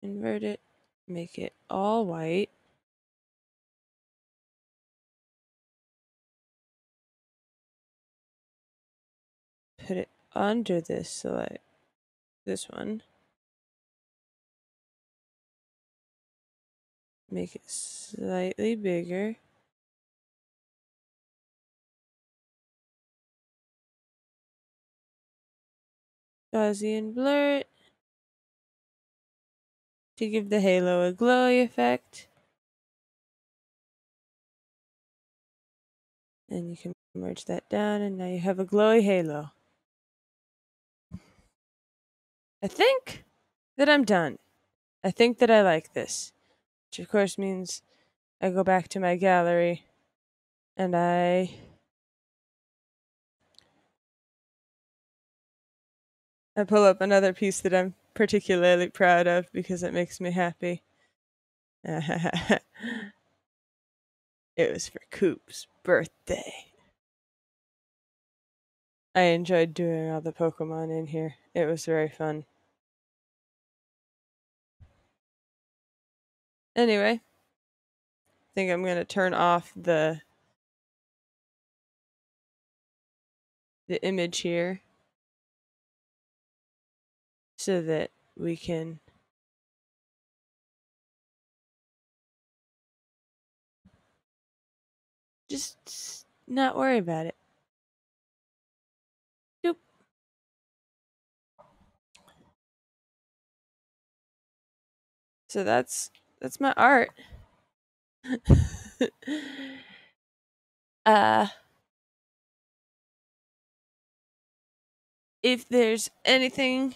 invert it, make it all white. Put it under this select this one. Make it slightly bigger. Gaussian blur to give the halo a glowy effect. And you can merge that down and now you have a glowy halo. I think that I'm done. I think that I like this. Which of course means I go back to my gallery and I I pull up another piece that I'm particularly proud of because it makes me happy. it was for Coop's birthday. I enjoyed doing all the Pokemon in here. It was very fun. Anyway, I think I'm going to turn off the the image here so that we can just not worry about it. So that's that's my art. uh if there's anything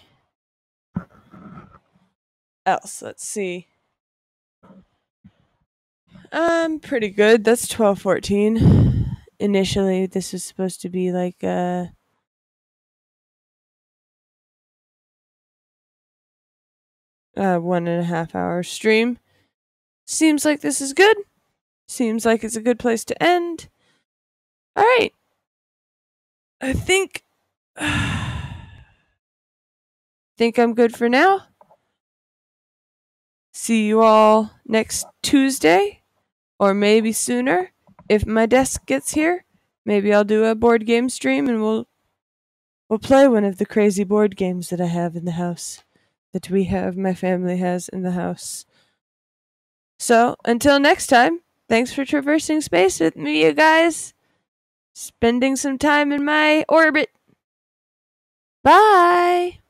else, let's see. I'm pretty good. That's 1214. Initially, this was supposed to be like a uh, one and a half hour stream. Seems like this is good. Seems like it's a good place to end. All right. I think think I'm good for now. See you all next Tuesday or maybe sooner if my desk gets here. Maybe I'll do a board game stream and we'll we'll play one of the crazy board games that I have in the house that we have my family has in the house. So, until next time, thanks for traversing space with me, you guys. Spending some time in my orbit. Bye.